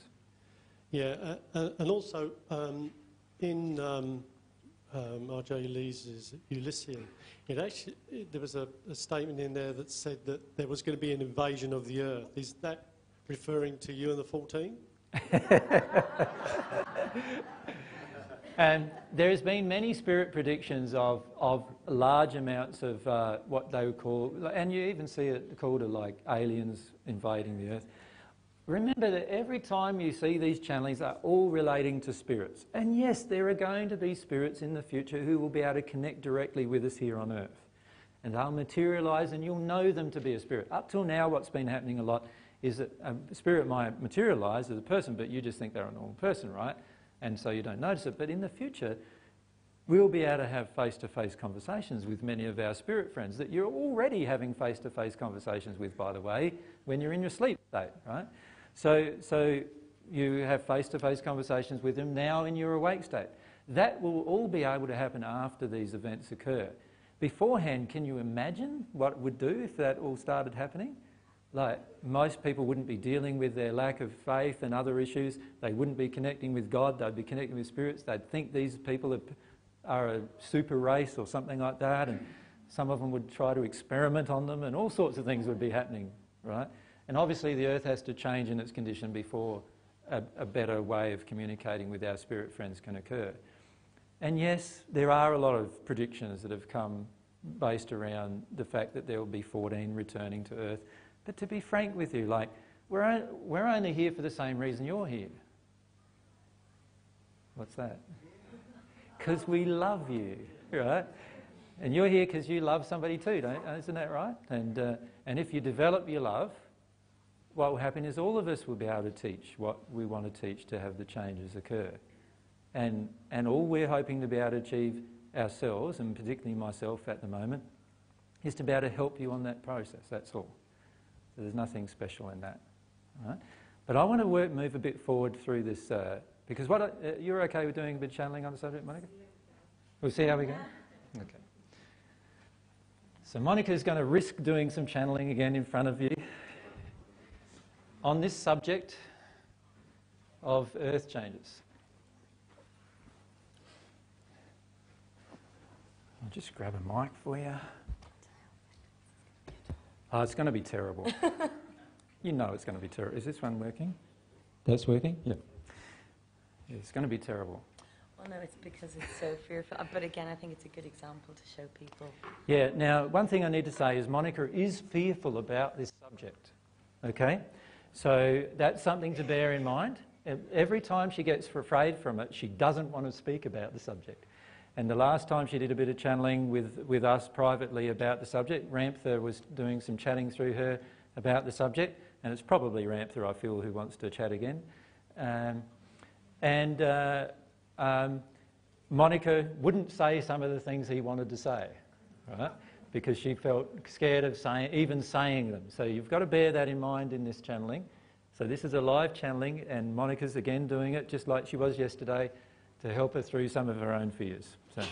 Yeah, uh, uh, and also um, in um, um, R.J. Lees's Elysian, it actually it, there was a, a, statement in there that said that there was going to be an invasion of the earth. Is that referring to you and the 14? and there has been many spirit predictions of, of large amounts of uh, what they would call, and you even see it called like aliens invading the earth. Remember that every time you see these channelings are all relating to spirits. And yes, there are going to be spirits in the future who will be able to connect directly with us here on earth. And they'll materialise and you'll know them to be a spirit. Up till now, what's been happening a lot is that a spirit might materialise as a person, but you just think they're a normal person, right? And so you don't notice it. But in the future, we'll be able to have face to face conversations with many of our spirit friends that you're already having face to face conversations with, by the way, when you're in your sleep state, right? So, so you have face-to-face conversations with them now in your awake state. That will all be able to happen after these events occur. Beforehand, can you imagine what it would do if that all started happening? Like, most people wouldn't be dealing with their lack of faith and other issues. They wouldn't be connecting with God. They'd be connecting with spirits. They'd think these people are, are a super race or something like that. And some of them would try to experiment on them, and all sorts of things would be happening, right? And obviously, the earth has to change in its condition before a, a, better way of communicating with our spirit friends can occur. And yes, there are a lot of predictions that have come based around the fact that there will be 14 returning to earth. But to be frank with you, like, we're, we're only here for the same reason you're here. What's that? Because we love you, right? And you're here because you love somebody too, don't, isn't that right? And, uh, and if you develop your love, what will happen is all of us will be able to teach what we want to teach to have the changes occur. And, and all we're hoping to be able to achieve ourselves, and particularly myself at the moment, is to be able to help you on that process, that's all. So there's nothing special in that. Right? But I want to work, move a bit forward through this, uh, because what, uh, you're okay with doing a bit of channeling on the subject, Monica? We'll see how we go? Okay. So Monica's going to risk doing some channeling again in front of you on this subject of earth changes. I'll just grab a mic for you. Oh, it's going to be terrible. you know it's going to be terrible. Is this one working? That's working? Yeah. yeah. It's going to be terrible. Well, no, it's because it's so fearful. Uh, but again, I think it's a good example to show people. Yeah, now, one thing I need to say is Monica is fearful about this subject. Okay? So that's something to bear in mind. Every time she gets afraid from it, she doesn't want to speak about the subject. And the last time she did a bit of channeling with, with us privately about the subject, Ramtha was doing some chatting through her about the subject, and it's probably Ramtha, I feel, who wants to chat again. Um, and uh, um, Monica wouldn't say some of the things he wanted to say, right? because she felt scared of saying, even saying them. So you've got to bear that in mind in this channeling. So this is a live channeling, and Monica's again doing it just like she was yesterday to help her through some of her own fears. So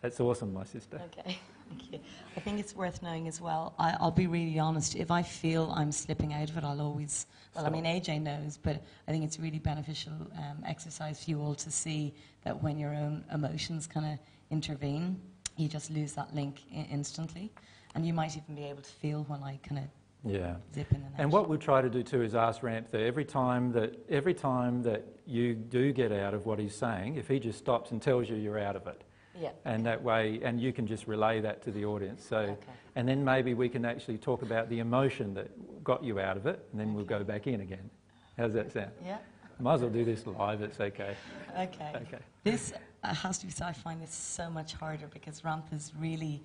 that's awesome, my sister. Okay, thank you. I think it's worth knowing as well. I, will be really honest. If I feel I'm slipping out of it, I'll always. Well, Stop. I mean, AJ knows, but I think it's really beneficial um, exercise for you all to see that when your own emotions kind of intervene you just lose that link I- instantly. And you might even be able to feel when I kind of yeah. zip in and out. And what we'll try to do too is ask Ramtha every time that every time that you do get out of what he's saying, if he just stops and tells you you're out of it. Yeah. And that way, and you can just relay that to the audience. So, okay. and then maybe we can actually talk about the emotion that got you out of it, and then okay. we'll go back in again. How's that sound? Yeah. Might as well do this live. It's okay. Okay. Okay. This uh, has to be said, I find this so much harder because Ramtha is really,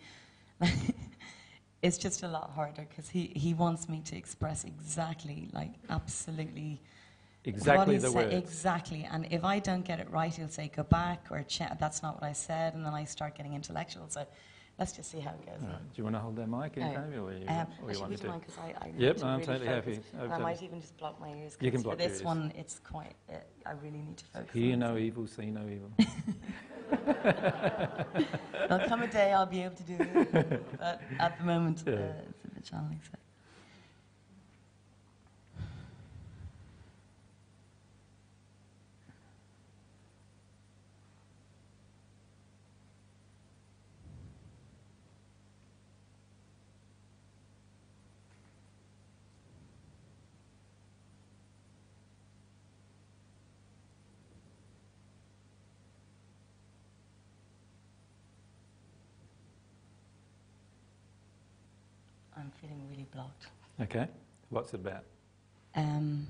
it's just a lot harder because he, he wants me to express exactly, like absolutely. Exactly the words. Exactly. And if I don't get it right, he'll say, go back or that's not what I said. And then I start getting intellectual. So let's just see how it goes. Right. Do you want to hold that mic in, uh, or you, um, or you want to? Because I, I yep, to I'm really totally happy. I might even just block my ears. You can block for this ears. one, it's quite. Uh, I really need to focus. Hear no evil, see no evil. There'll come a day I'll be able to do it, but at the moment, yeah. uh, it's a bit challenging. So. I'm blocked. Okay. What's it about? Um,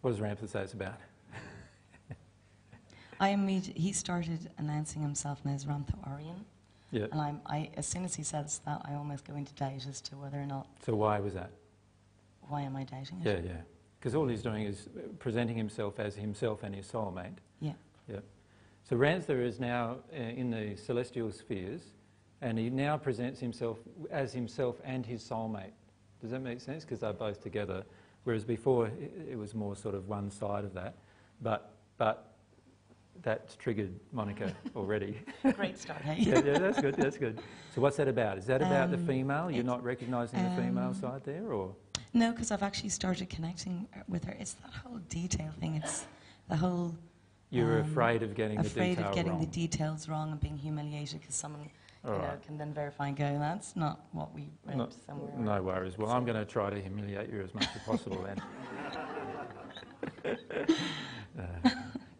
What does Ramtha say it's about? I immediately, he started announcing himself as Ramtha Orion. Yeah. And I'm, I, as soon as he says that, I almost go into doubt as to whether or not, So why was that? why am I doubting it? Yeah, yeah. Because all he's doing is presenting himself as himself and his soulmate. Yeah. Yeah. So Ramtha is now uh, in the celestial spheres, and he now presents himself as himself and his soulmate. Does that make sense? Because they're both together, whereas before it, it was more sort of one side of that. But but that's triggered Monica already. Great start, hey? yeah, yeah, that's good. That's good. So what's that about? Is that about the Um, female? You're not recognising the female um, side there, or No, because I've actually started connecting with her. It's that whole detail thing. It's the whole. you're um, afraid of getting the afraid of getting wrong? the details wrong and being humiliated because someone you know, Alright. can then verify and go, that's not what we read No, somewhere. no worries. Well, I'm going to try to humiliate you as much as possible then. Uh,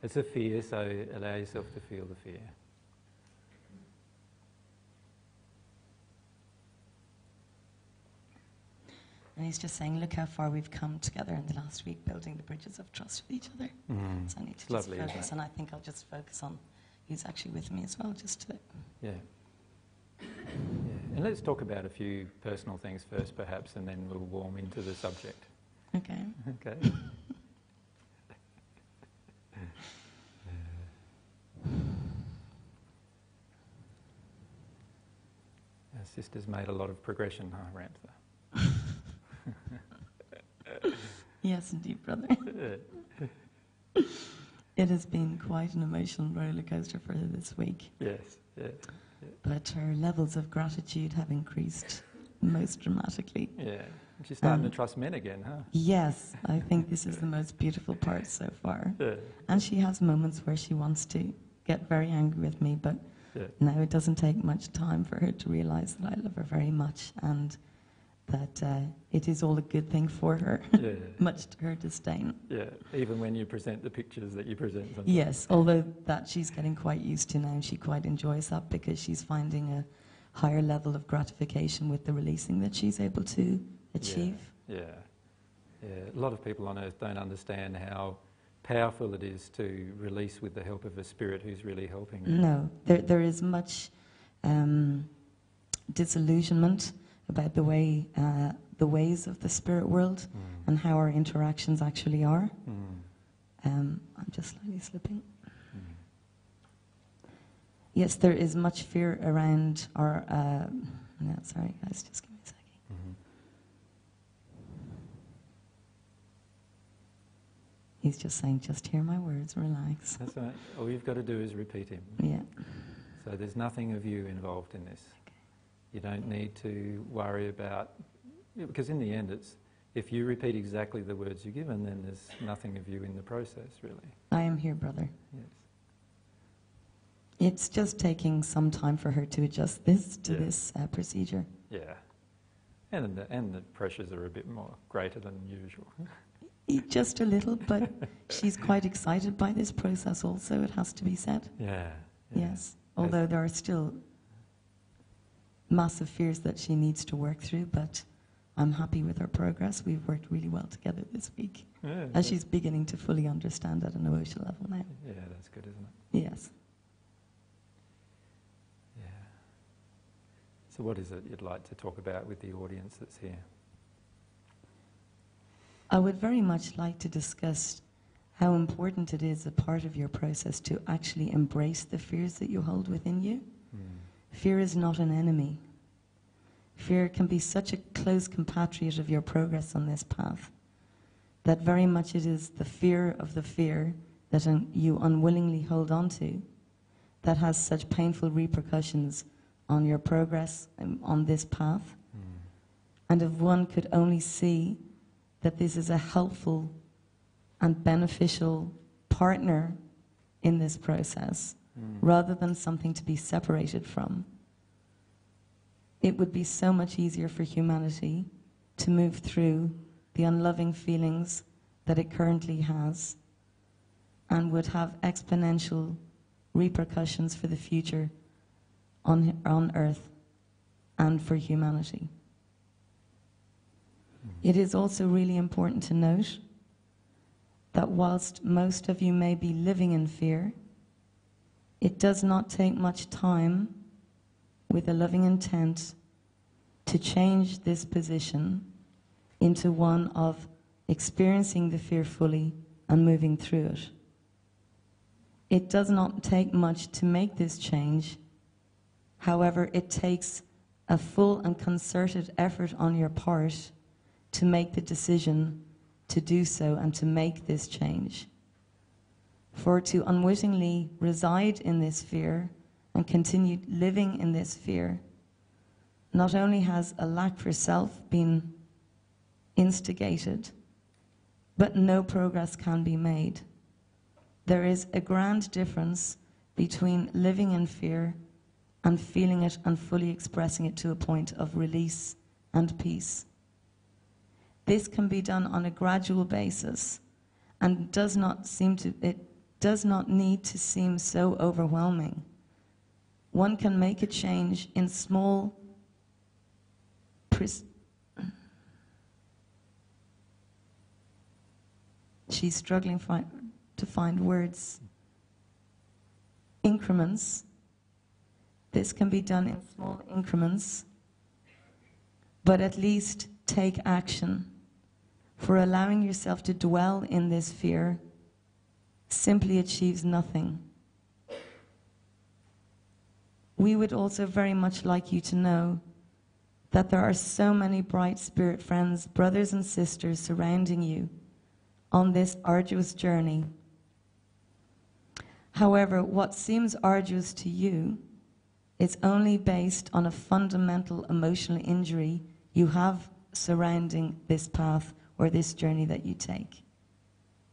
it's a fear, so allow yourself to feel the fear. And he's just saying, look how far we've come together in the last week, building the bridges of trust with each other. Mm. So I need to It's just focus, and I think I'll just focus on who's actually with me as well, just to. Yeah. And let's talk about a few personal things first, perhaps, and then we'll warm into the subject. Okay. Okay. Our sister's made a lot of progression, huh, Ramtha? Yes, indeed, brother. it has been quite an emotional roller coaster for her this week. Yes, yeah. But her levels of gratitude have increased most dramatically. Yeah. She's starting Um, to trust men again, huh? Yes, I think this is the most beautiful part so far. Yeah. And she has moments where she wants to get very angry with me, but Yeah. now it doesn't take much time for her to realize that I love her very much and that uh, it is all a good thing for her, Yeah. much to her disdain. Yeah, even when you present the pictures that you present. Sometimes. Yes, although that she's getting quite used to now, she quite enjoys that because she's finding a higher level of gratification with the releasing that she's able to achieve. Yeah, yeah. A lot of people on earth don't understand how powerful it is to release with the help of a spirit who's really helping them. No, there, there is much um, disillusionment about the way, uh, the ways of the spirit world Mm. and how our interactions actually are. Mm. Um, I'm just slightly slipping. Mm. Yes, there is much fear around our. Uh, no, sorry, guys, just give me a second. Mhm. He's just saying, just hear my words, relax. That's all right. All you've got to do is repeat him. Yeah. So there's nothing of you involved in this. You don't need to worry about, because in the end, it's if you repeat exactly the words you're given, then there's nothing of you in the process, really. I am here, brother. Yes. It's just taking some time for her to adjust this to Yeah. this uh, procedure. Yeah. And the, and the pressures are a bit more greater than usual. Just a little, but she's quite excited by this process also, it has to be said. Yeah. yeah. Yes. Although there are still massive fears that she needs to work through, but I'm happy with her progress. We've worked really well together this week. Yeah, she's beginning to fully understand at an emotional level now. Yeah, that's good, isn't it? Yes. Yeah. So, what is it you'd like to talk about with the audience that's here? I would very much like to discuss how important it is a part of your process to actually embrace the fears that you hold within you. Fear is not an enemy. Fear can be such a close compatriot of your progress on this path that very much it is the fear of the fear that un- you unwillingly hold on to that has such painful repercussions on your progress um, on this path. And if one could only see that this is a helpful and beneficial partner in this process Mm. rather than something to be separated from, it would be so much easier for humanity to move through the unloving feelings that it currently has and would have exponential repercussions for the future on, on earth and for humanity. It is also really important to note that whilst most of you may be living in fear, it does not take much time with a loving intent to change this position into one of experiencing the fear fully and moving through it. It does not take much to make this change. However, it takes a full and concerted effort on your part to make the decision to do so and to make this change. For to unwittingly reside in this fear and continue living in this fear not only has a lack for self been instigated, but no progress can be made. There is a grand difference between living in fear and feeling it and fully expressing it to a point of release and peace. This can be done on a gradual basis and does not seem to, it does not need to seem so overwhelming. One can make a change in small she's struggling fi- to find words. Increments. This can be done in small increments, but at least take action. For allowing yourself to dwell in this fear simply achieves nothing. We would also very much like you to know that there are so many bright spirit friends, brothers and sisters surrounding you on this arduous journey. However, what seems arduous to you is only based on a fundamental emotional injury you have surrounding this path or this journey that you take.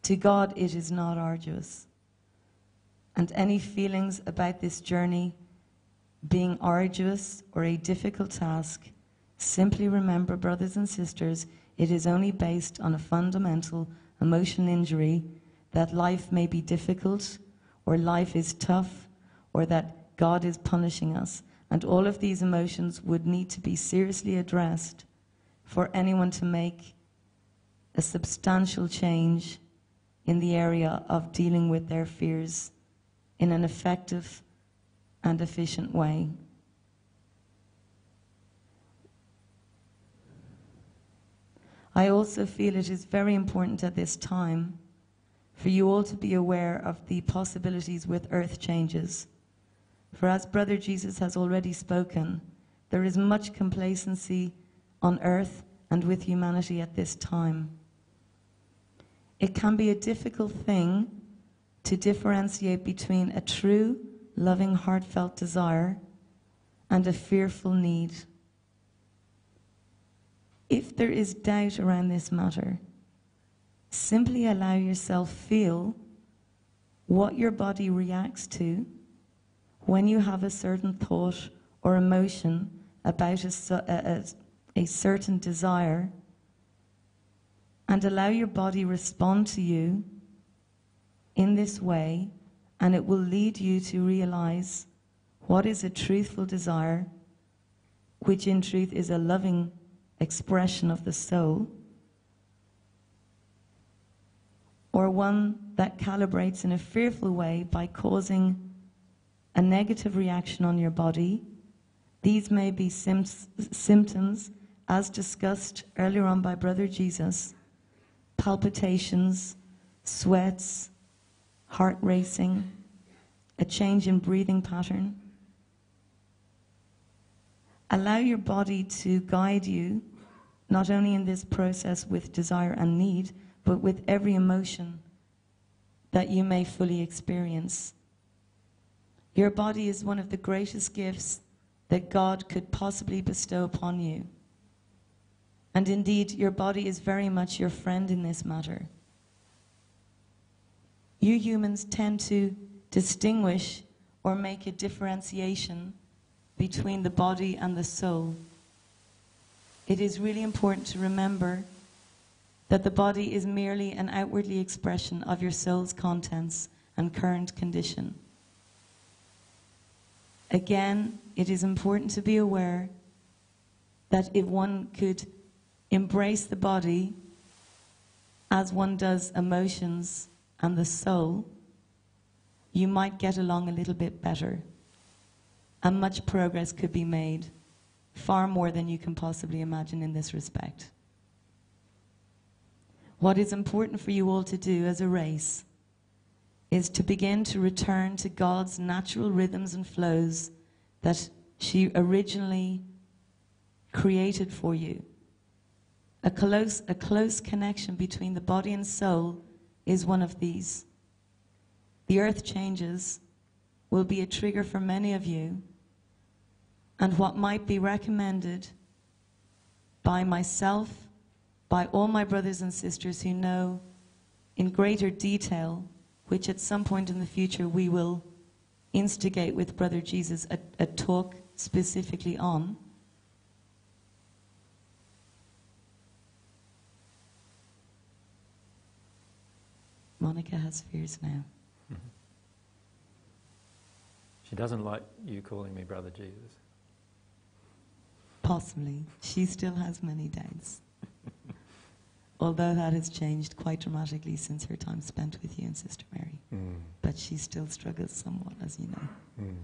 To God, it is not arduous. And any feelings about this journey being arduous or a difficult task Simply remember, brothers and sisters, it is only based on a fundamental emotional injury that life may be difficult, or life is tough, or that God is punishing us. And all of these emotions would need to be seriously addressed for anyone to make a substantial change in the area of dealing with their fears in an effective and efficient way. I also feel it is very important at this time for you all to be aware of the possibilities with earth changes. For as Brother Jesus has already spoken, there is much complacency on earth and with humanity at this time. It can be a difficult thing to differentiate between a true, loving, heartfelt desire and a fearful need. If there is doubt around this matter, simply allow yourself feel what your body reacts to when you have a certain thought or emotion about a, a, a certain desire and allow your body respond to you in this way and it will lead you to realize what is a truthful desire which in truth is a loving expression of the soul, or one that calibrates in a fearful way by causing a negative reaction on your body. These may be symptoms, as discussed earlier on by Brother Jesus palpitations, sweats, heart racing, a change in breathing pattern. Allow your body to guide you not only in this process with desire and need, but with every emotion that you may fully experience. Your body is one of the greatest gifts that God could possibly bestow upon you. And indeed, your body is very much your friend in this matter. You humans tend to distinguish or make a differentiation between the body and the soul it is really important to remember that the body is merely an outwardly expression of your soul's contents and current condition. Again, it is important to be aware that if one could embrace the body as one does emotions and the soul, you might get along a little bit better. And much progress could be made, far more than you can possibly imagine in this respect. What is important for you all to do as a race is to begin to return to God's natural rhythms and flows that she originally created for you. A close, a close connection between the body and soul is one of these. The earth changes will be a trigger for many of you, and what might be recommended by myself, by all my brothers and sisters who know in greater detail, which at some point in the future we will instigate with Brother Jesus a, a talk specifically on. Monica has fears now. She doesn't like you calling me Brother Jesus. Possibly. She still has many doubts. Although that has changed quite dramatically since her time spent with you and Sister Mary. Mm. But she still struggles somewhat, as you know. Mm.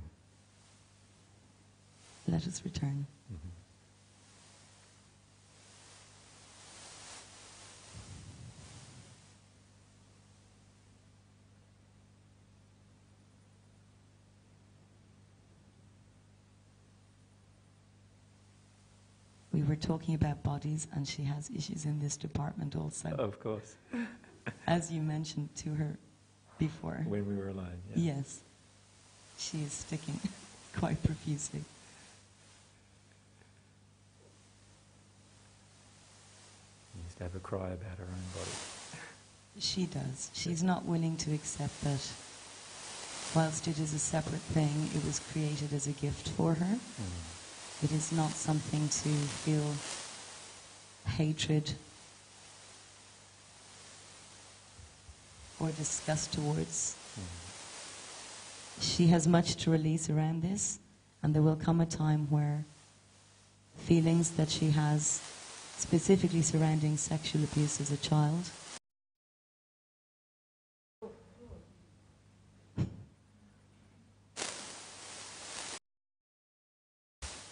Let us return. Mm-hmm. We were talking about bodies, and she has issues in this department also. Of course. As you mentioned to her before. When we were alone. Yeah. Yes. She is sticking quite profusely. She used to have a cry about her own body. She does. She's not willing to accept that whilst it is a separate thing, it was created as a gift for her. Mm. It is not something to feel hatred or disgust towards. She has much to release around this, and there will come a time where feelings that she has, specifically surrounding sexual abuse as a child,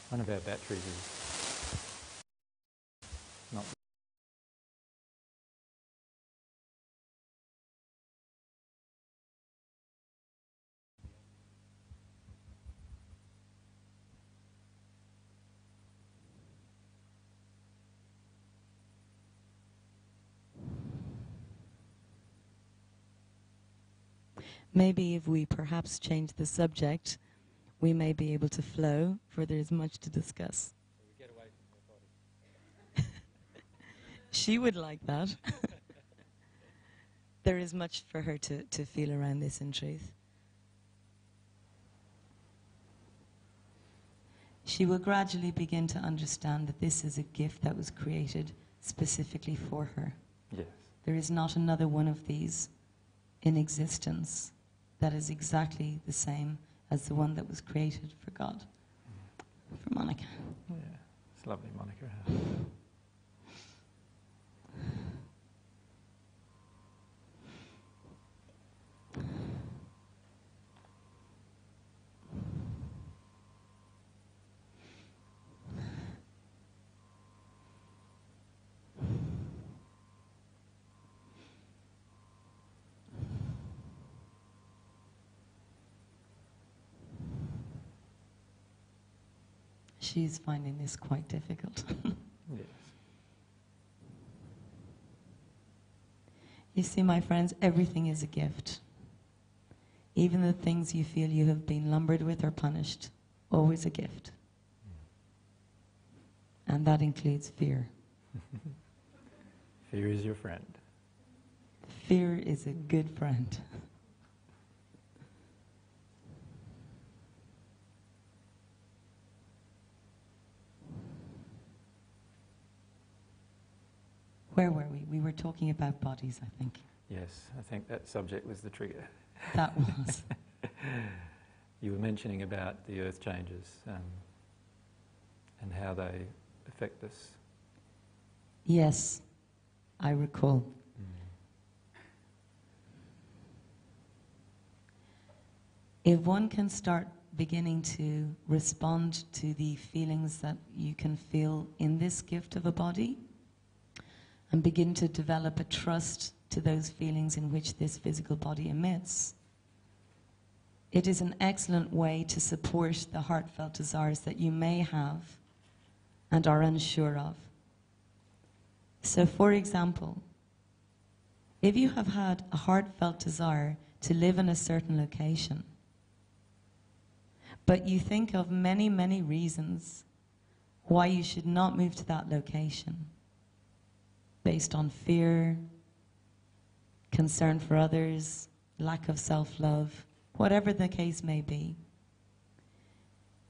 One of our batteries is not. Maybe if we perhaps change the subject, we may be able to flow, for there is much to discuss. she would like that. there is much for her to, to feel around this in truth. She will gradually begin to understand that this is a gift that was created specifically for her. Yes. There is not another one of these in existence that is exactly the same as the one that was created for God. For Monica. Yeah, it's lovely, Monica. She's finding this quite difficult. yes. You see, my friends, everything is a gift. Even the things you feel you have been lumbered with or punished, always a gift. And that includes fear. Fear is your friend. Fear is a good friend. Where were we? We were talking about bodies, I think. Yes, I think that subject was the trigger. That was. you were mentioning about the earth changes um, and how they affect us? Yes, I recall. If one can start beginning to respond to the feelings that you can feel in this gift of a body and begin to develop a trust to those feelings in which this physical body emits, it is an excellent way to support the heartfelt desires that you may have and are unsure of. So, for example, if you have had a heartfelt desire to live in a certain location, but you think of many, many reasons why you should not move to that location based on fear, concern for others, lack of self love, whatever the case may be.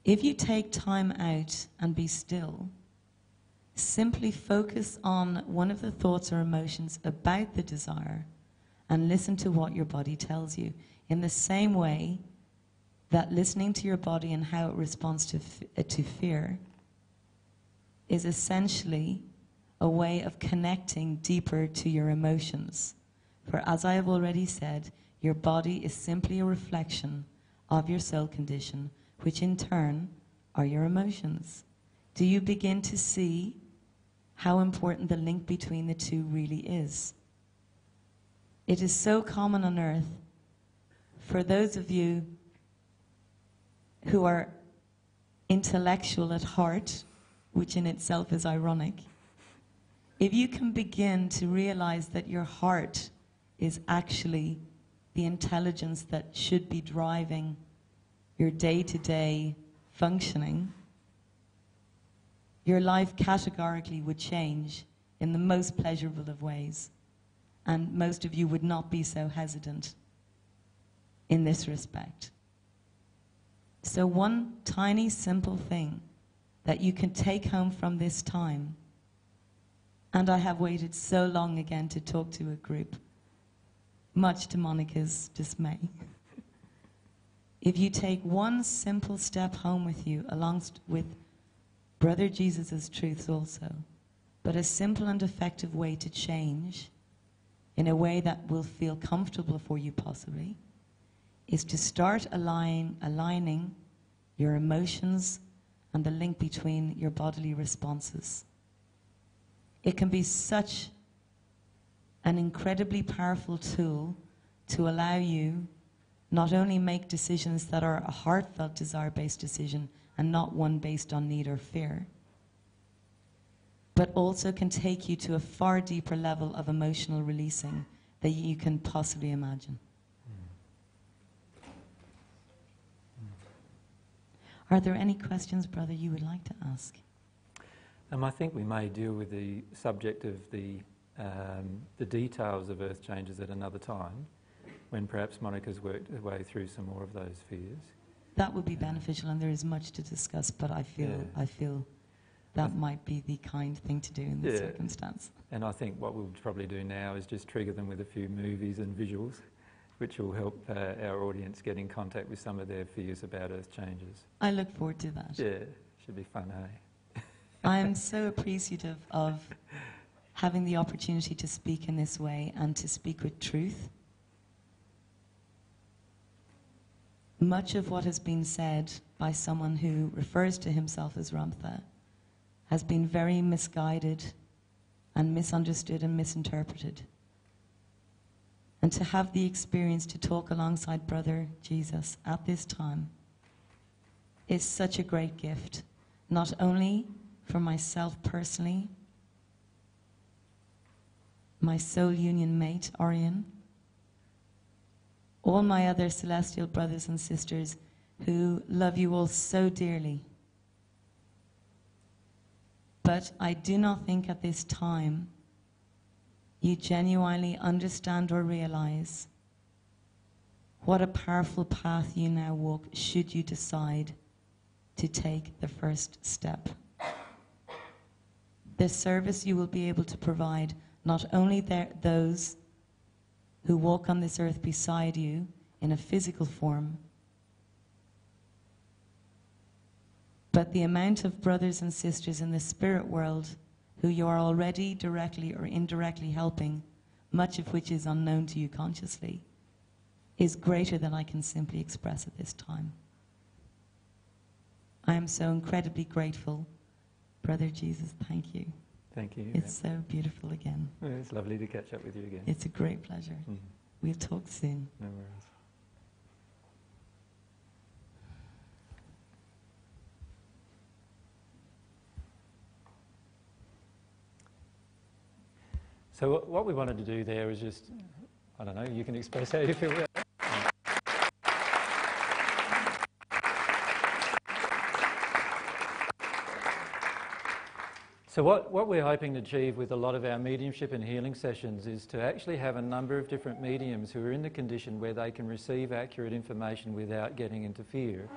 If you take time out and be still, simply focus on one of the thoughts or emotions about the desire and listen to what your body tells you. In the same way that listening to your body and how it responds to, to fear is essentially a way of connecting deeper to your emotions. For as I have already said, your body is simply a reflection of your soul condition, which in turn are your emotions. Do you begin to see how important the link between the two really is? It is so common on earth for those of you who are intellectual at heart, which in itself is ironic, if you can begin to realize that your heart is actually the intelligence that should be driving your day to day functioning, your life categorically would change in the most pleasurable of ways. And most of you would not be so hesitant in this respect. So, one tiny, simple thing that you can take home from this time, and I have waited so long again to talk to a group, much to Monica's dismay. if you take one simple step home with you, along with Brother Jesus' truths also, but a simple and effective way to change in a way that will feel comfortable for you, possibly is to start align, aligning your emotions and the link between your bodily responses. It can be such an incredibly powerful tool to allow you not only make decisions that are a heartfelt desire based decision and not one based on need or fear, but also can take you to a far deeper level of emotional releasing that you can possibly imagine. Hmm. Hmm. Are there any questions, brother, you would like to ask? Um, I think we may deal with the subject of the, um, the details of earth changes at another time, when perhaps Monica's worked her way through some more of those fears. That would be beneficial, and there is much to discuss. But I feel, yeah. I feel that might be the kind thing to do in this yeah. circumstance. And I think what we'll probably do now is just trigger them with a few movies and visuals which will help uh, our audience get in contact with some of their fears about earth changes. I look forward to that. Yeah, should be fun, eh? I am so appreciative of having the opportunity to speak in this way and to speak with truth. Much of what has been said by someone who refers to himself as Ramtha has been very misguided and misunderstood and misinterpreted and to have the experience to talk alongside Brother Jesus at this time is such a great gift, not only for myself personally, my soul union mate, Orion, all my other celestial brothers and sisters who love you all so dearly. But I do not think at this time you genuinely understand or realize what a powerful path you now walk should you decide to take the first step. The service you will be able to provide not only there, those who walk on this earth beside you in a physical form, But the amount of brothers and sisters in the spirit world who you are already directly or indirectly helping, much of which is unknown to you consciously, is greater than I can simply express at this time. I am so incredibly grateful. Brother Jesus, thank you. Thank you. It's so beautiful again. It's lovely to catch up with you again. It's a great pleasure. Mm. We'll talk soon. No worries. So what- what we wanted to do there is just, I don't know, you can express how you feel. So what, what we're hoping to achieve with a lot of our mediumship and healing sessions is to actually have a number of different mediums who are in the condition where they can receive accurate information without getting into fear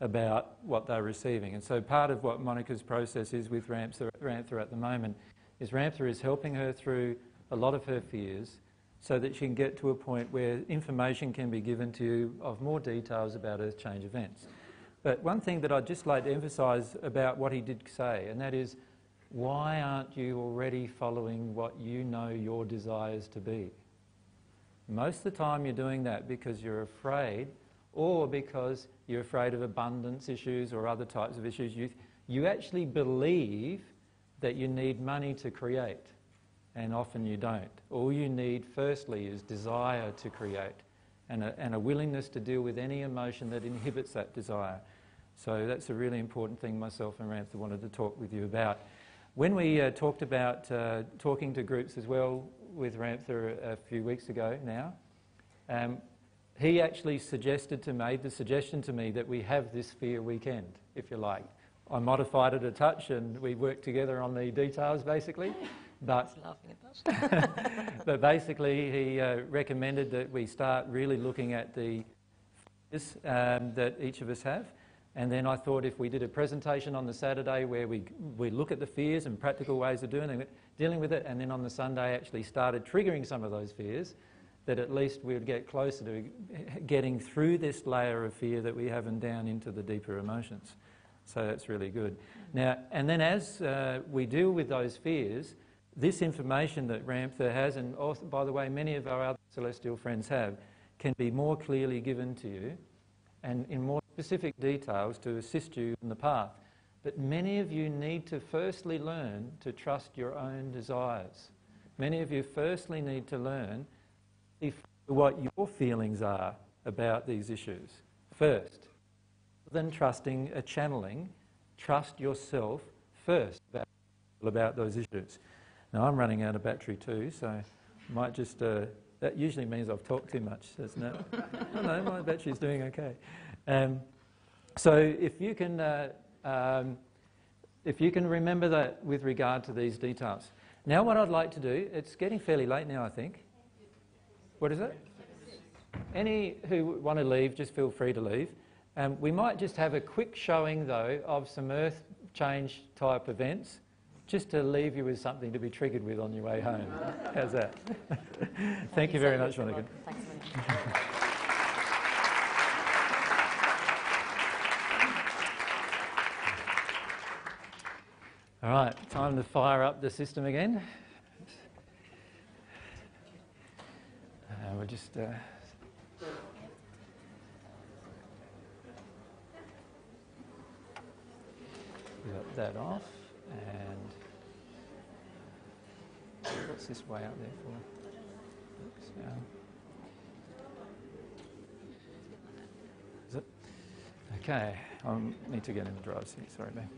about what they're receiving. And so part of what Monica's process is with Ramtha, Ramtha at the moment is Ramtha is helping her through a lot of her fears so that she can get to a point where information can be given to you of more details about earth change events. But one thing that I'd just like to emphasise about what he did say, and that is why aren't you already following what you know your desires to be? Most of the time you're doing that because you're afraid or because you're afraid of abundance issues or other types of issues. You, you actually believe that you need money to create, and often you don't. All you need, firstly, is desire to create and a, and a willingness to deal with any emotion that inhibits that desire. So that's a really important thing myself and Ramtha wanted to talk with you about. When we uh, talked about uh, talking to groups as well with Ramtha a, a few weeks ago now, um, he actually suggested to made the suggestion to me that we have this fear weekend, if you like. I modified it a touch and we worked together on the details basically. But, but basically, he uh, recommended that we start really looking at the fears um, that each of us have. And then I thought if we did a presentation on the Saturday where we, we look at the fears and practical ways of doing it, dealing with it, and then on the Sunday actually started triggering some of those fears, that at least we would get closer to getting through this layer of fear that we have and down into the deeper emotions. So that's really good. Now, and then as uh, we deal with those fears, this information that Ramtha has, and also, by the way, many of our other celestial friends have, can be more clearly given to you and in more specific details to assist you in the path. But many of you need to firstly learn to trust your own desires. Many of you firstly need to learn what your feelings are about these issues first. Then trusting a channeling, trust yourself first about, those issues. Now I'm running out of battery too, so might just, uh, that usually means I've talked too much, doesn't it? no, my battery's doing okay. Um, so if you can, uh, um, if you can remember that with regard to these details. Now what I'd like to do, it's getting fairly late now I think. What is it? Any who want to leave, just feel free to leave. Um, we might just have a quick showing though of some earth change type events just to leave you with something to be triggered with on your way home. How's that? Thank, Thank, you very much, Monica. All right, time to fire up the system again. Uh, we'll just. Uh, got that off, and what's this way out there for? Oops. Is it? Okay, I need to get in the driver's seat. Sorry, man.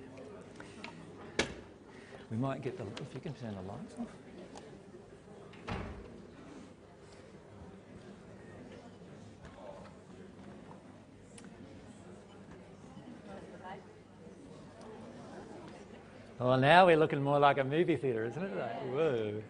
We might get the, if you can turn the lights off. Well, now we're looking more like a movie theatre, isn't it? Like, whoa.